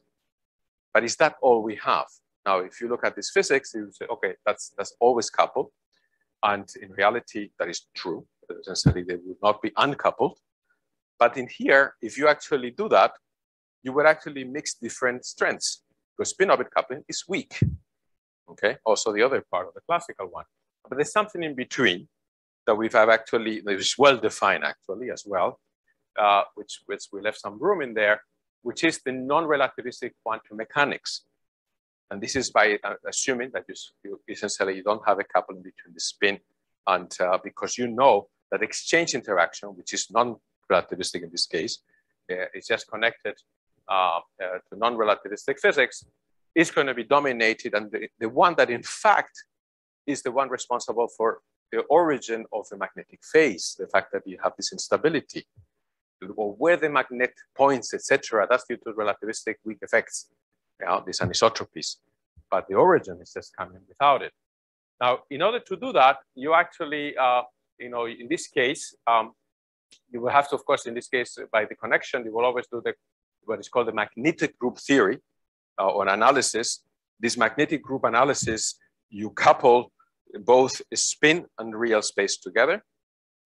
But is that all we have? Now, if you look at this physics, you say, okay, that's, that's always coupled. And in reality, that is true. Essentially, they would not be uncoupled. But in here, if you actually do that, you would actually mix different strengths because spin orbit coupling is weak. Okay, also the other part of the classical one. But there's something in between that we've actually, that is well defined actually as well, uh, which, which we left some room in there which is the non-relativistic quantum mechanics. And this is by uh, assuming that you, you, essentially you don't have a coupling between the spin and uh, because you know that exchange interaction, which is non-relativistic in this case, uh, is just connected uh, uh, to non-relativistic physics, is going to be dominated. And the, the one that in fact is the one responsible for the origin of the magnetic phase, the fact that you have this instability or where the magnet points, etc. That's due to relativistic weak effects, you know, these anisotropies. But the origin is just coming without it. Now, in order to do that, you actually, uh, you know, in this case, um, you will have to, of course, in this case, by the connection, you will always do the what is called the magnetic group theory uh, or analysis. This magnetic group analysis, you couple both spin and real space together.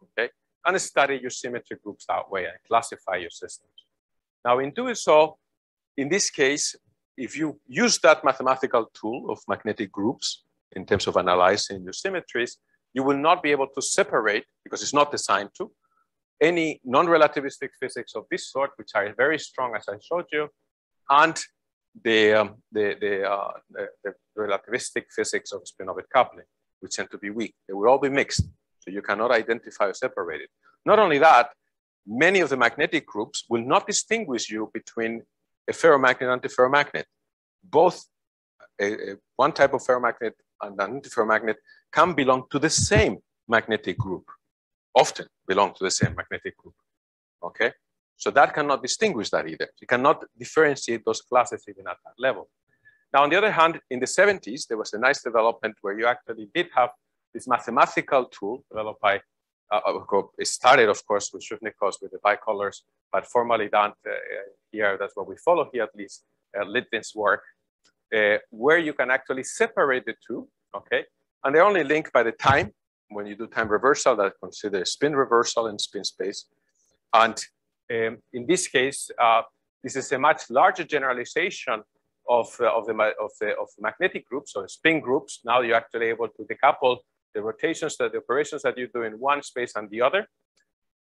Okay, and study your symmetry groups that way and classify your systems. Now, in doing so, in this case, if you use that mathematical tool of magnetic groups in terms of analyzing your symmetries, you will not be able to separate, because it's not designed to, any non-relativistic physics of this sort, which are very strong, as I showed you, and the, um, the, the, uh, the, the relativistic physics of spin-orbit coupling, which tend to be weak. They will all be mixed. So you cannot identify or separate it. Not only that, many of the magnetic groups will not distinguish you between a ferromagnet and antiferromagnet. Both a, a, one type of ferromagnet and an antiferromagnet can belong to the same magnetic group, often belong to the same magnetic group. Okay? So that cannot distinguish that either. You cannot differentiate those classes even at that level. Now, on the other hand, in the 70s, there was a nice development where you actually did have this mathematical tool developed by, uh, uh it started, of course, with Shubnikovs with the bicolors, but formally done uh, here, that's what we follow here at least, uh, Litvin's work, uh, where you can actually separate the two, okay? And they're only linked by the time, when you do time reversal, that considers spin reversal in spin space. And um, in this case, uh, this is a much larger generalization of, uh, of, the, of, the, of magnetic groups or spin groups. Now you're actually able to decouple the rotations that the operations that you do in one space and the other,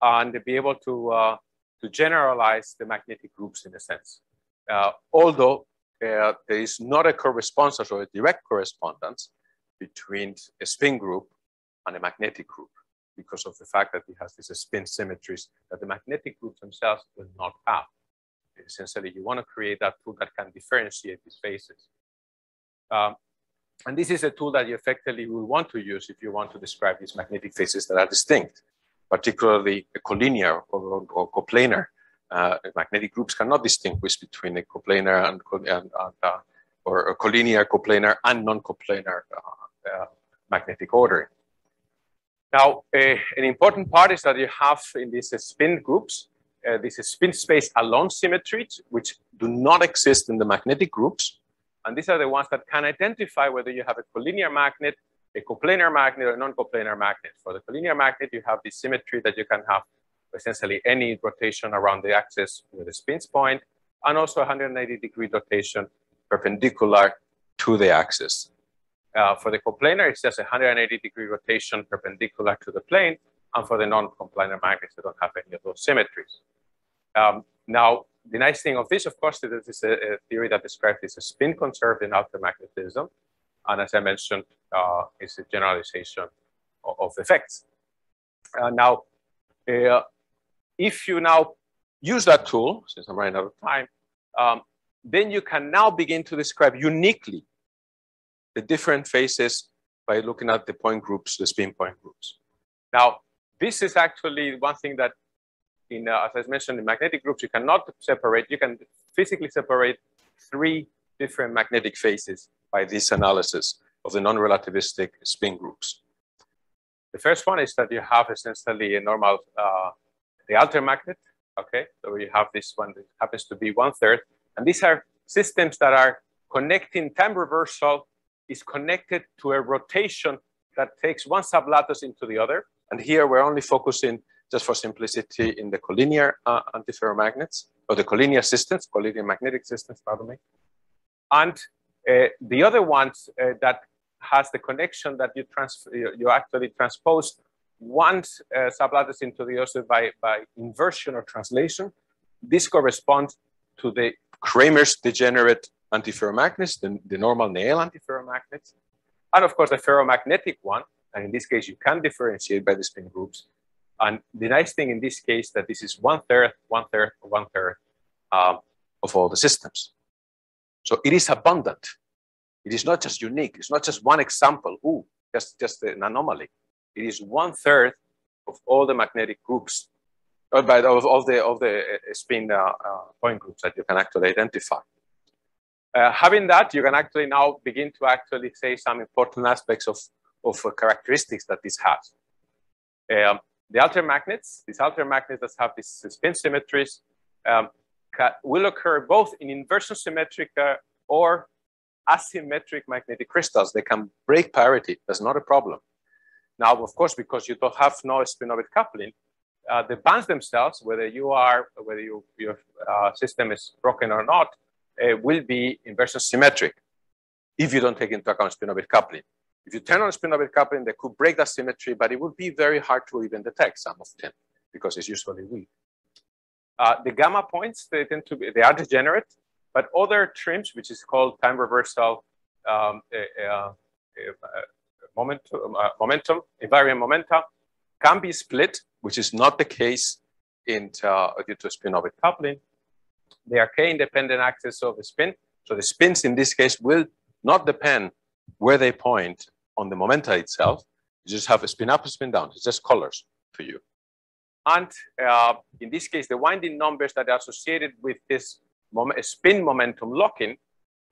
and be able to, uh, to generalize the magnetic groups in a sense. Uh, although uh, there is not a correspondence or a direct correspondence between a spin group and a magnetic group because of the fact that it has these spin symmetries that the magnetic groups themselves will not have. Essentially, you want to create that tool that can differentiate these phases. Um, and this is a tool that you effectively will want to use if you want to describe these magnetic phases that are distinct, particularly a collinear or, or coplanar. Uh, magnetic groups cannot distinguish between a coplanar and, and, uh, or a collinear, coplanar, and non-coplanar uh, uh magnetic ordering. Now, uh, an important part is that you have in these spin groups, uh, this spin space alone symmetries, which do not exist in the magnetic groups. And these are the ones that can identify whether you have a collinear magnet, a coplanar magnet, or a non-coplanar magnet. For the collinear magnet, you have the symmetry that you can have essentially any rotation around the axis with a spin point, and also 180 degree rotation perpendicular to the axis. Uh, for the coplanar, it's just a 180 degree rotation perpendicular to the plane. And for the non-coplanar magnets, they don't have any of those symmetries. Um, now, the nice thing of this, of course, is this is a, a theory that describes this as spin conserved in altermagnetism. And as I mentioned, uh, it's a generalization of, of effects. Uh, now, uh, if you now use that tool, since I'm running out of time, um, then you can now begin to describe uniquely the different phases by looking at the point groups, the spin point groups. Now, this is actually one thing that in, uh, as I mentioned, in magnetic groups, you cannot separate, you can physically separate three different magnetic phases by this analysis of the non-relativistic spin groups. The first one is that you have essentially a normal, uh, the altermagnet, okay? So you have this one that happens to be one third. And these are systems that are connecting time reversal is connected to a rotation that takes one sublattice into the other. And here we're only focusing just for simplicity in the collinear uh, antiferromagnets or the collinear systems, collinear magnetic systems, pardon me. And uh, the other ones uh, that has the connection that you transfer, you actually transpose one uh, sublattice into the other by, by inversion or translation. This corresponds to the Kramers degenerate antiferromagnets, the, the normal Néel antiferromagnets, and of course the ferromagnetic one. And in this case, you can differentiate by the spin groups. And the nice thing in this case that this is one third, one third, one third um, of all the systems. So it is abundant. It is not just unique. It's not just one example. Ooh, just, just an anomaly. It is one third of all the magnetic groups, uh, by of, of the of the uh, spin uh, uh, point groups that you can actually identify. Uh, having that, you can actually now begin to actually say some important aspects of, of uh, characteristics that this has. Um, the altermagnets, these altermagnets that have these spin symmetries, um, will occur both in inversion symmetric uh, or asymmetric magnetic crystals. They can break parity. That's not a problem. Now, of course, because you don't have no spin-orbit coupling, uh, the bands themselves, whether you are, whether you, your uh, system is broken or not, uh, will be inversion symmetric if you don't take into account spin-orbit coupling. If you turn on spin-orbit coupling, they could break that symmetry, but it would be very hard to even detect some of them because it's usually weak. Uh, the gamma points, they tend to be, they are degenerate, but other trims, which is called time reversal um, momentum, uh, momentum, invariant momenta, can be split, which is not the case in, uh, due to spin-orbit coupling. They are k-independent axes of the spin. So the spins in this case will not depend where they point on the momenta itself. You just have a spin up, a spin down. It's just colors for you. And uh, in this case, the winding numbers that are associated with this mom spin momentum locking,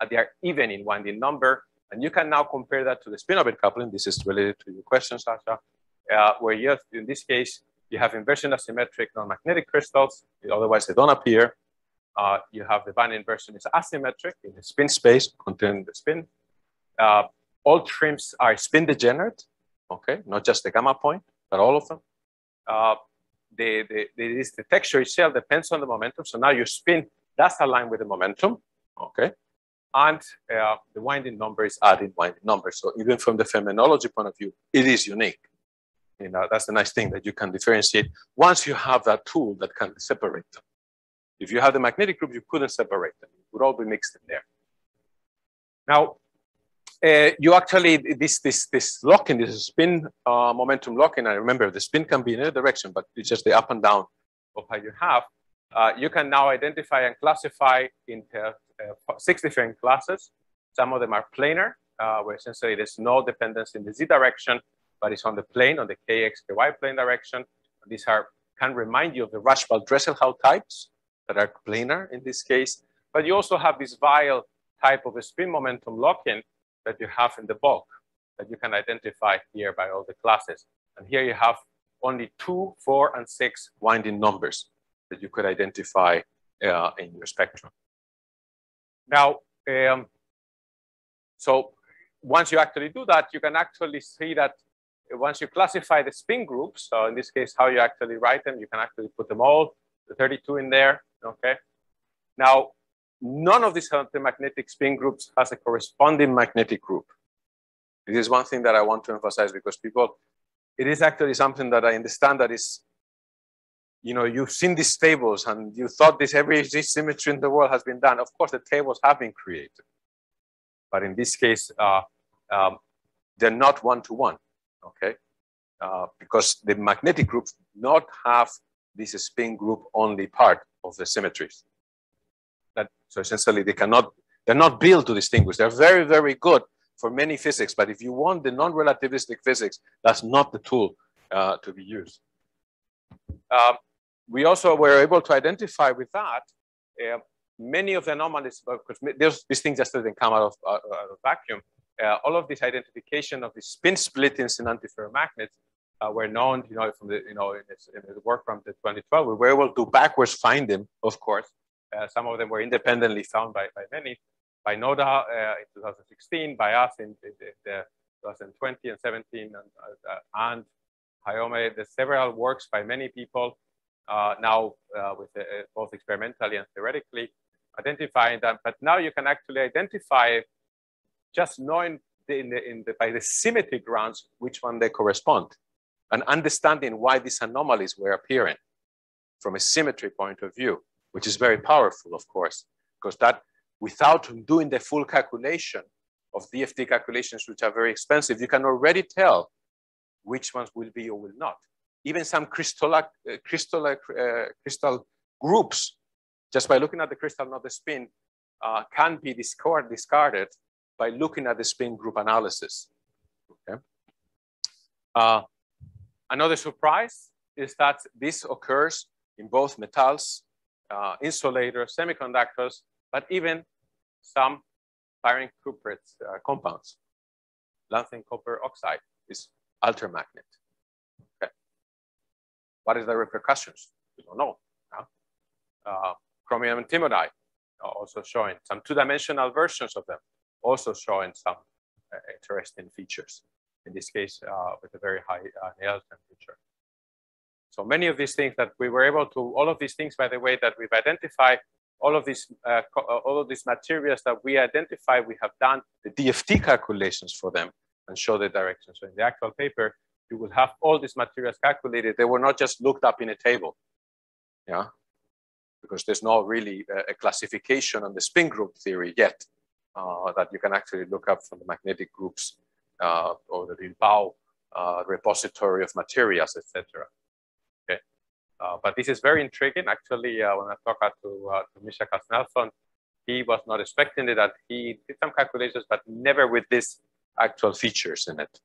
uh, they are even in winding number. And you can now compare that to the spin orbit coupling. This is related to your question, Sasha, uh, where you have, in this case, you have inversion asymmetric non-magnetic crystals. Otherwise, they don't appear uh, you have the band inversion is asymmetric in the spin space containing the spin. Uh, all trims are spin degenerate, okay, not just the gamma point, but all of them. Uh, the, the, the, the texture itself depends on the momentum. So now your spin does align with the momentum, okay? and uh, the winding number is adding winding number. So even from the phenomenology point of view, it is unique. You know, that's the nice thing that you can differentiate once you have that tool that can separate them. If you have the magnetic group, you couldn't separate them. It would all be mixed in there. Now, uh, you actually, this, this, this locking, this spin uh, momentum locking, I remember the spin can be in any direction, but it's just the up and down of how you have. Uh, you can now identify and classify into uh, six different classes. Some of them are planar, uh, where essentially there's no dependence in the z direction, but it's on the plane, on the kx, ky plane direction. These are can remind you of the Rashba-Dresselhaus types that are planar in this case. But you also have this Weyl type of a spin momentum lock-in that you have in the bulk that you can identify here by all the classes. And here you have only two, four, and six winding numbers that you could identify uh, in your spectrum. Now, um, so once you actually do that, you can actually see that once you classify the spin groups, so in this case, how you actually write them, you can actually put them all, the 32 in there, okay? Now, none of these magnetic spin groups has a corresponding magnetic group. This is one thing that I want to emphasize because people, it is actually something that I understand that is, you know, you've seen these tables and you thought this every symmetry in the world has been done. Of course, the tables have been created. But in this case, uh, um, they're not one-to-one. -one okay? Uh, because the magnetic groups not have this spin group only part of the symmetries. So essentially they cannot, they're not built to distinguish. They're very, very good for many physics, but if you want the non-relativistic physics, that's not the tool uh, to be used. Um, we also were able to identify with that uh, many of the anomalies, because these things just didn't come out of, uh, out of vacuum uh, all of this identification of the spin splittings in antiferromagnets uh, were known, you know, from the, you know, in, this, in the work from the 2012. We were able to backwards find them, of course. Uh, some of them were independently found by, by many, by NODA uh, in 2016, by us in, in, in 2020 and 17, and, uh, and Hayami. There's several works by many people uh, now with both experimentally and theoretically identifying them. But now you can actually identify just knowing the, in the, in the, by the symmetry grounds which one they correspond and understanding why these anomalies were appearing from a symmetry point of view, which is very powerful, of course, because that without doing the full calculation of DFT calculations, which are very expensive, you can already tell which ones will be or will not. Even some crystal, uh, crystal, uh, crystal groups, just by looking at the crystal, not the spin, uh, can be discard, discarded by looking at the spin group analysis. Okay. Uh, another surprise is that this occurs in both metals, uh, insulators, semiconductors, but even some firing cuprate uh, compounds. Lanthanum copper oxide is altermagnet. Okay. What is the repercussions? We don't know. Uh, chromium antimonide also showing some two-dimensional versions of them also showing some uh, interesting features, in this case, uh, with a very high uh, Néel temperature. So many of these things that we were able to, all of these things, by the way, that we've identified, all of these, uh, all of these materials that we identify, we have done the DFT calculations for them and show the direction. So in the actual paper, you will have all these materials calculated. They were not just looked up in a table, yeah, because there's no really a classification on the spin group theory yet uh, that you can actually look up from the magnetic groups uh, or the Bilbao uh, repository of materials, etc. Uh, but this is very intriguing. Actually, uh, when I talked to, uh, to Misha Katsnelson, he was not expecting it. That he did some calculations, but never with these actual features in it.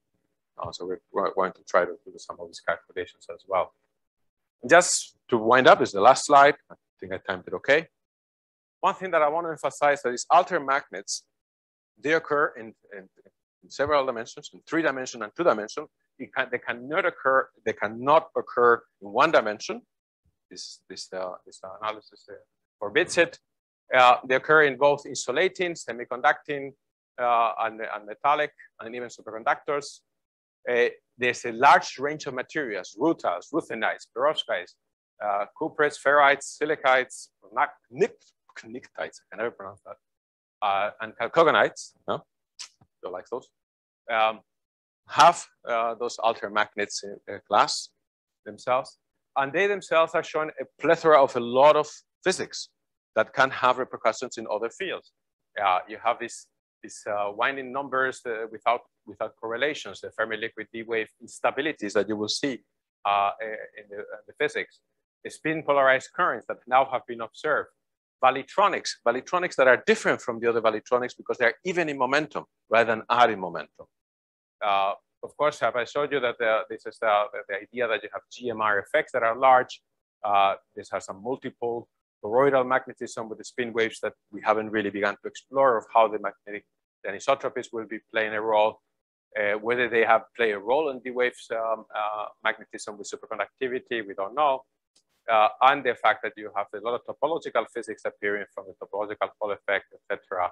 so we're, going to try to do some of these calculations as well. Just to wind up, is the last slide. I think I timed it okay. One thing that I want to emphasize that is altermagnets, they occur in, in, in several dimensions, in three dimension and two dimension. Can, they cannot occur, they cannot occur in one dimension. This, this, uh, this analysis uh, forbids it. Uh, they occur in both insulating, semiconducting, uh, and, and, metallic, and even superconductors. Uh, there's a large range of materials, rutiles, ruthenites, perovskites, uh, cuprates, ferrites, silicates, pnictides, I can never pronounce that, uh, and chalcogenides, no? you like those, um, have uh, those altermagnets in glass themselves. And they themselves are shown a plethora of a lot of physics that can have repercussions in other fields. Uh, you have these, these uh, winding numbers uh, without, without correlations, the Fermi liquid D-wave instabilities that you will see uh, in, the, in the physics. The spin polarized currents that now have been observed. Valleytronics, valleytronics that are different from the other valleytronics because they're even in momentum rather than adding momentum. Uh, of course, have I showed you that the, this is the, the, idea that you have GMR effects that are large. Uh, this has some multiple toroidal magnetism with the spin waves that we haven't really begun to explore of how the magnetic the anisotropies will be playing a role, uh, whether they have play a role in the waves um, uh, magnetism with superconductivity, we don't know. Uh, and the fact that you have a lot of topological physics appearing from the topological Hall effect, etc.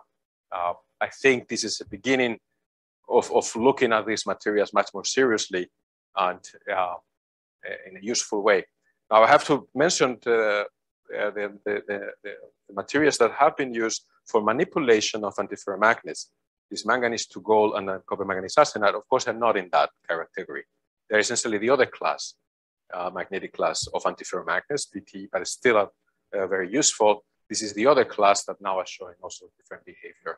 Uh, I think this is the beginning of, of looking at these materials much more seriously and uh, in a useful way. Now I have to mention the, uh, the, the, the, materials that have been used for manipulation of antiferromagnets. These manganese to gold and copper manganese arsenide, of course, are not in that category. They're essentially the other class, uh, magnetic class of antiferromagnets, PT, but still a, uh, very useful. This is the other class that now is showing also different behavior.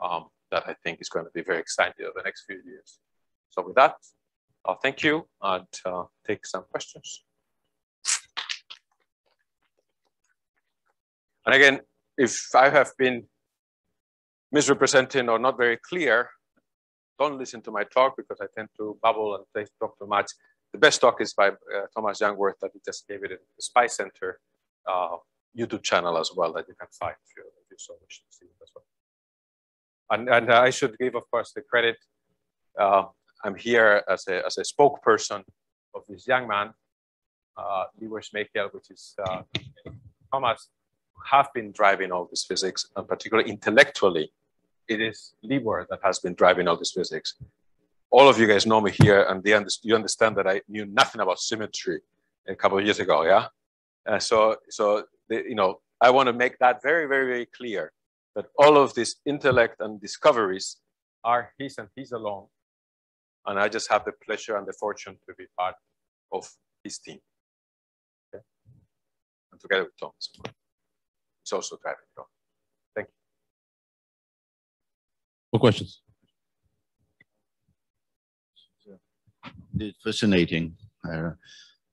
Um, that I think is going to be very exciting over the next few years. So with that, I'll thank you and uh, take some questions. And again, if I have been misrepresenting or not very clear, don't listen to my talk because I tend to babble and talk too much. The best talk is by uh, Thomas Jungwirth that he just gave it in the SPICE Center uh, YouTube channel as well that you can find if you, if you so wish to see it as well. And, and uh, I should give, of course, the credit. Uh, I'm here as a, as a spokesperson of this young man, uh, Šmejkal, which is uh, Thomas, have been driving all this physics, and particularly intellectually, it is Libor that has been driving all this physics. All of you guys know me here, and they you understand that I knew nothing about symmetry a couple of years ago, yeah? Uh, so, so the, you know, I want to make that very, very, very clear that all of this intellect and discoveries are his and his alone. And I just have the pleasure and the fortune to be part of his team. Okay? And together with Thomas. He's also driving it on. Thank you. More questions? It's fascinating. Uh,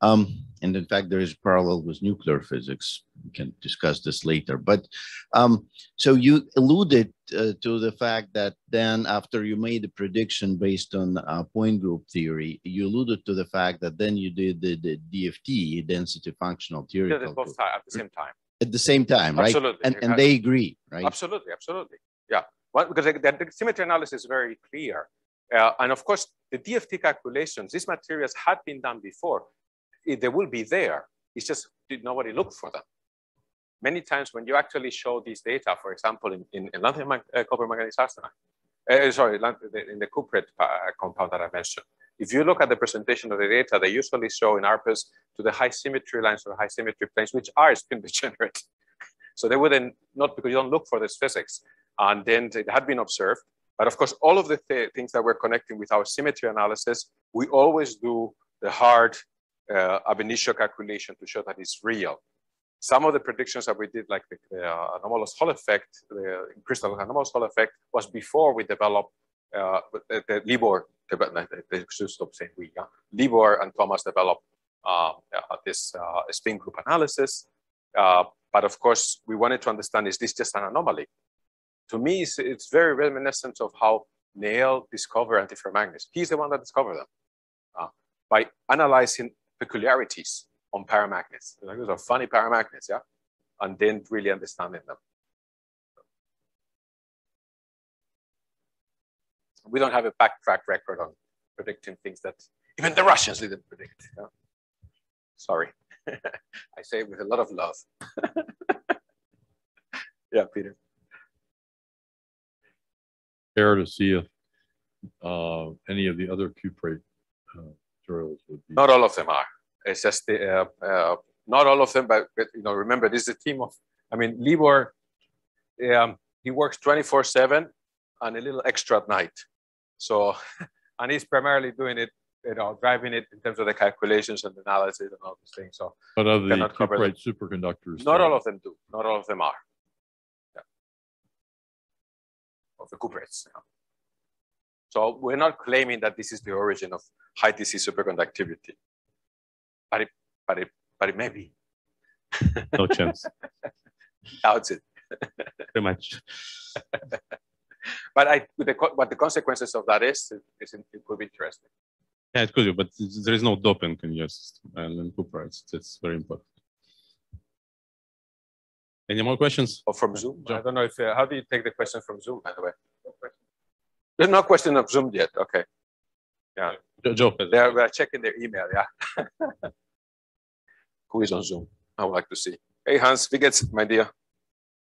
um, and in fact, there is a parallel with nuclear physics. We can discuss this later. But um, so you alluded uh, to the fact that then after you made a prediction based on uh, point group theory, you alluded to the fact that then you did the, the DFT, density functional theory. Yeah, both at the same time. At the same time, right? Absolutely. And, and they agree, right? Absolutely, absolutely. Yeah. Well, because the, the symmetry analysis is very clear. Uh, and of course, the DFT calculations, these materials had been done before they will be there. It's just did nobody look for them. Many times when you actually show these data, for example, in, in, in lanthanum uh, copper manganese arsenide, uh, sorry, in the cuprate uh, compound that I mentioned, if you look at the presentation of the data, they usually show in ARPES to the high symmetry lines or high symmetry planes, which are spin degenerate. <laughs> so they wouldn't, not because you don't look for this physics. And then it had been observed. But of course, all of the th things that we're connecting with our symmetry analysis, we always do the hard uh, ab initio calculation to show that it's real. Some of the predictions that we did, like the, the uh, anomalous Hall effect, the crystal anomalous Hall effect, was before we developed uh, the, the Libor, they should stop saying we, yeah? Libor and Thomas developed um, uh, this uh, spin group analysis. Uh, but of course, we wanted to understand, is this just an anomaly? To me, it's, it's very reminiscent of how Néel discovered antiferromagnets. He's the one that discovered them. Uh, by analyzing peculiarities on paramagnets. Those are funny paramagnets, yeah? And then really understanding them. We don't have a back track record on predicting things that even the Russians didn't predict. Yeah? Sorry. <laughs> I say it with a lot of love. <laughs> yeah, Peter. Care to see if uh, any of the other cuprate uh, would be? Not all of them are. It's just the, uh, uh, not all of them, but, but, you know, remember this is a team of. I mean, Libor, um, he works 24 seven and a little extra at night. So, <laughs> and he's primarily doing it, you know, driving it in terms of the calculations and analysis and all these things. So But of the Cuprate superconductors. not uh, all of them do, not all of them are. Yeah. Of the cuprates. yeah. So we're not claiming that this is the origin of high Tc superconductivity. But it, but it, but it may be. No chance, <laughs> Doubts it. <laughs> pretty much. But I, with the, what the consequences of that is, is it could be interesting. Yeah, it could be, but there is no doping in your system and in cuprates. That's very important. Any more questions? Or from Zoom? I don't know if, uh, how do you take the question from Zoom, by the way? There's no question of Zoom yet, okay. Yeah. Joe, They are, we are uh, checking their email, yeah. <laughs> Who is on Zoom? I would like to see. Hey, Hans, wie geht's, my dear?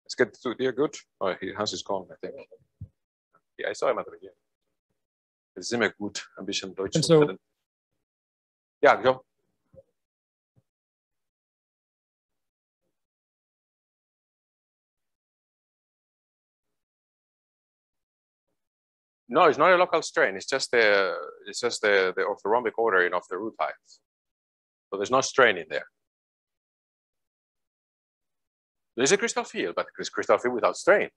It's good to hear, good? Oh, he, Hans is gone, I think. Yeah, I saw him at the beginning. Es ist immer gut, ein bisschen Deutsch And zu so- können. Ja, Joe. No, it's not a local strain. It's just the it's just the, the orthorhombic ordering of the root heights. So there's no strain in there. There's a crystal field, but it's crystal field without strain.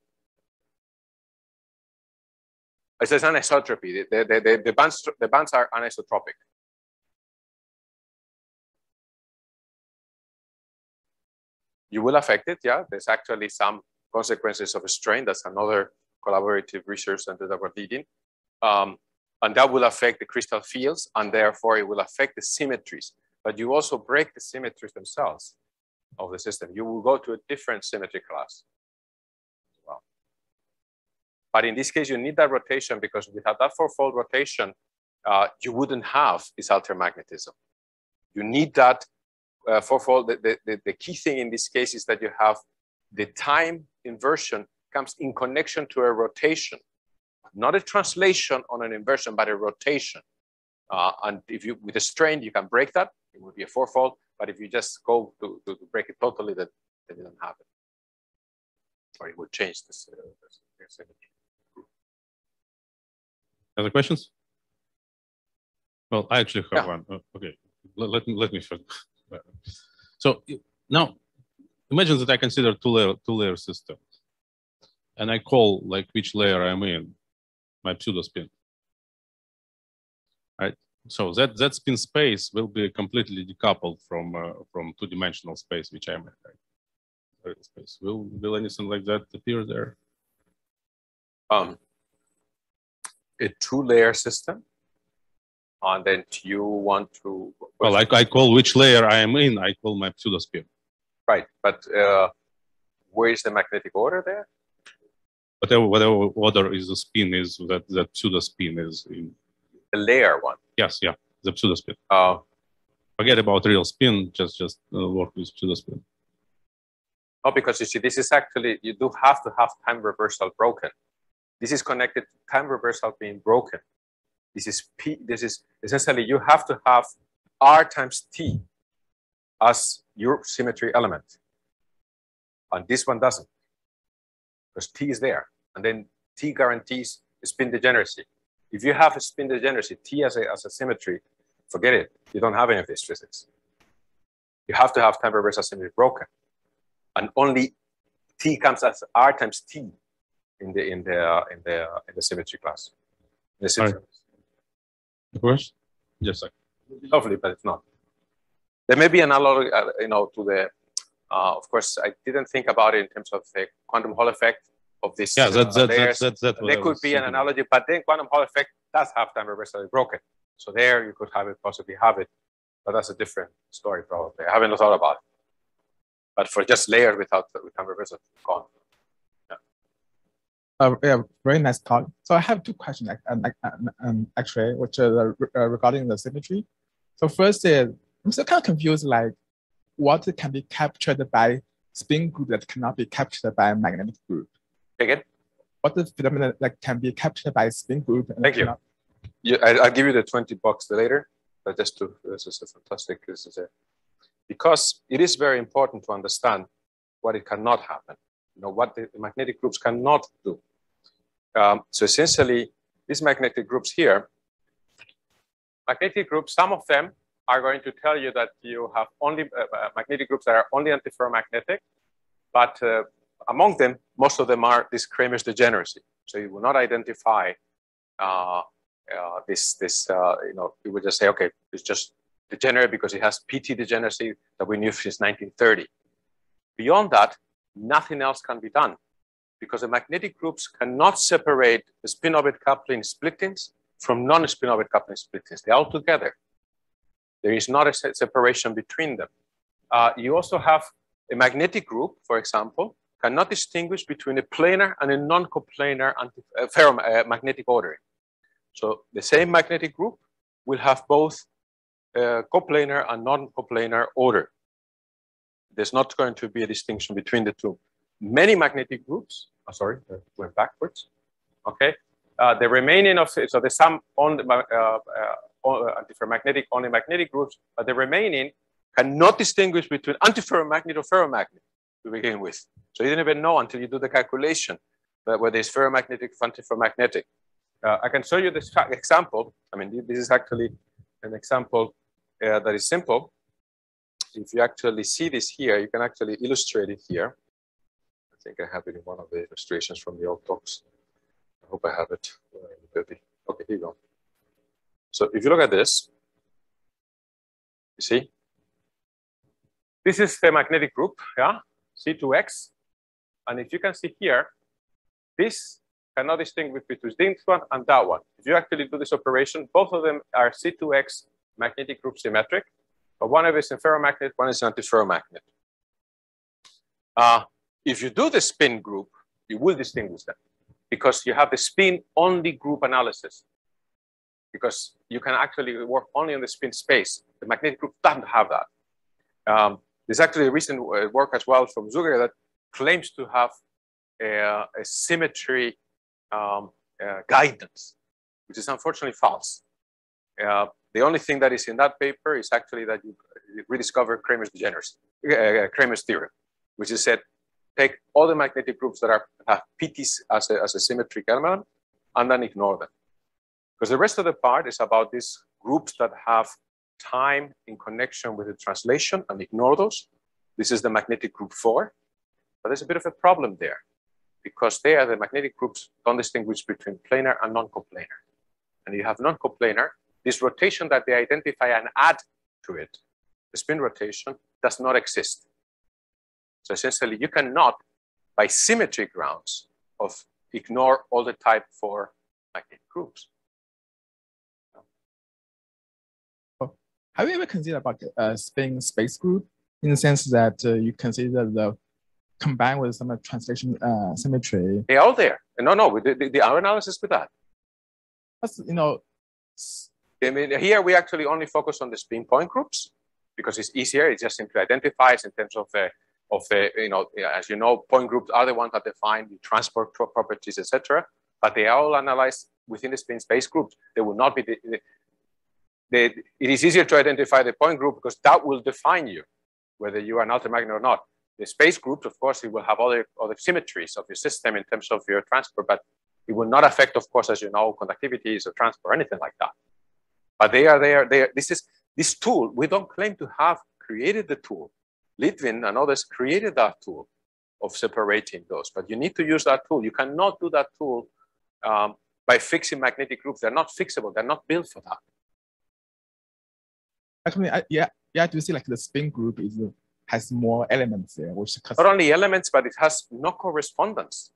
It says anisotropy. The, the, the, the, bands, the bands are anisotropic. You will affect it, yeah. There's actually some consequences of a strain. That's another collaborative research center that we're leading. Um, and that will affect the crystal fields, and therefore it will affect the symmetries. But you also break the symmetries themselves of the system. You will go to a different symmetry class. well. But in this case, you need that rotation because without that fourfold rotation, uh, you wouldn't have this altermagnetism. You need that uh, fourfold. The, the, the key thing in this case is that you have the time inversion comes in connection to a rotation, not a translation on an inversion, but a rotation. Uh, and if you, with a strain, you can break that, it would be a fourfold. But if you just go to, to, to break it totally, that, then it doesn't happen. Or it would change this. Uh, this- this symmetry. Other questions? Well, I actually have Yeah. one. Uh, Okay, let, let me, let me first. So now, imagine that I consider two layer, two layer system. And I call like which layer I'm in, my pseudo spin. Right, so that, that spin space will be completely decoupled from, uh, from two dimensional space, which I'm in. right? Space. Will, will anything like that appear there? um, a two-layer system, and then you want to Well, I, I call which layer I am in, I call my pseudo spin. right, but uh, where is the magnetic order there? Whatever whatever order is the spin is that that pseudo spin is in The layer one. yes yeah the pseudo spin Uh, forget about real spin just just uh, work with pseudo spin no, because you see, this is actually you do have to have time reversal broken. This is connected to time reversal being broken. This is P. This is essentially you have to have R times T as your symmetry element, and this one doesn't, because T is there, and then T guarantees spin degeneracy. If you have a spin degeneracy, T as a, as a symmetry, forget it. You don't have any of this physics. You have to have time reversal symmetry broken, and only T comes as R times T in the in the uh, in the uh, in the symmetry class. In the symmetry. of course just like Hopefully, but it's not. There may be an analogy, uh, you know, to the. Uh, of course, I didn't think about it in terms of the quantum Hall effect of this. yeah that uh, that, that, layers. that, that what there could be an analogy, but then quantum Hall effect does have time reversal broken. So there you could have it, possibly have it, but that's a different story probably. I haven't thought about it. But for just layers without with time reversal, gone. Uh, yeah, very nice talk. So I have two questions, ac- um, actually, which are uh, regarding the symmetry. So first is, I'm still kind of confused, like what can be captured by spin group that cannot be captured by magnetic group? Again, What the phenomenon that can be captured by spin group? and Thank you. cannot- you, I, I'll give you the 20 bucks later, but just to, this is a fantastic, this is a, because it is very important to understand what it cannot happen. you know, what the magnetic groups cannot do. Um, so essentially, these magnetic groups here, magnetic groups, some of them are going to tell you that you have only uh, uh magnetic groups that are only antiferromagnetic, but uh, among them, most of them are this Kramers' degeneracy. So you will not identify uh, uh, this, this uh, you know, you would just say, okay, it's just degenerate because it has PT degeneracy that we knew since 1930. Beyond that, nothing else can be done because the magnetic groups cannot separate the spin-orbit coupling splittings from non-spin-orbit coupling splittings. They're all together. There is not a separation between them. Uh, you also have a magnetic group, for example, cannot distinguish between a planar and a non-coplanar uh, ferromagnetic uh, ordering. So the same magnetic group will have both uh, coplanar and non-coplanar order. There's not going to be a distinction between the two. Many magnetic groups, oh, sorry, went backwards. Okay, uh, the remaining of so the sum on the uh, uh, antiferromagnetic only magnetic groups, but the remaining cannot distinguish between antiferromagnet or ferromagnet to begin with. So you didn't even know until you do the calculation that whether it's ferromagnetic or antiferromagnetic. Uh, I can show you this example. I mean, this is actually an example uh, that is simple. If you actually see this here, you can actually illustrate it here. I think I have it in one of the illustrations from the old talks. I hope I have it. Okay, here you go. So if you look at this, you see, this is the magnetic group, yeah, C2X. And if you can see here, this cannot distinguish between this one and that one. If you actually do this operation, both of them are C2X magnetic group symmetric, but one of it is a ferromagnet, one is an antiferromagnet. Uh, if you do the spin group, you will distinguish them because you have the spin only group analysis because you can actually work only on the spin space. The magnetic group doesn't have that. Um, there's actually a recent uh, work as well from Zuger that claims to have a, a symmetry um, uh, guidance, which is unfortunately false. Uh, the only thing that is in that paper is actually that you rediscover Kramers' degeneracy, uh, Kramers' theorem, which is said take all the magnetic groups that are have PTs as a, as a symmetric element and then ignore them. Because the rest of the part is about these groups that have time in connection with the translation and ignore those. This is the magnetic group four, but there's a bit of a problem there because there the magnetic groups don't distinguish between planar and non-coplanar. And you have non-coplanar, this rotation that they identify and add to it, the spin rotation does not exist. So essentially you cannot, by symmetry grounds, of ignore all the type four magnetic groups. Have you ever considered about a spin space group in the sense that uh, you consider the combined with some translation uh, symmetry? They're all there. No, no, the, the, the our analysis with that. That's, you know, I mean, here we actually only focus on the spin point groups because it's easier. It just simply identifies in terms of the, of the, you know, as you know, point groups are the ones that define the transport properties, etc. But they are all analyzed within the spin space groups. They will not be the, it is easier to identify the point group because that will define you, whether you are an altermagnet or not. The space groups, of course, it will have other, other symmetries of your system in terms of your transport, but it will not affect, of course, as you know, conductivities or transport or anything like that. But they are there. They are, this is this tool. We don't claim to have created the tool. Litvin and others created that tool of separating those, but you need to use that tool. You cannot do that tool um, by fixing magnetic groups. They're not fixable. They're not built for that. Actually, I, yeah, yeah, I do see like the spin group is has more elements there, which not only elements, but it has no correspondence.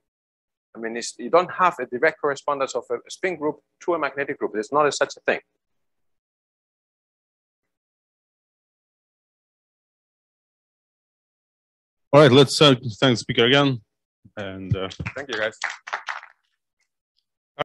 I mean, you don't have a direct correspondence of a spin group to a magnetic group. There's not a, such a thing. All right, let's uh, thank the speaker again. And uh, thank you, guys.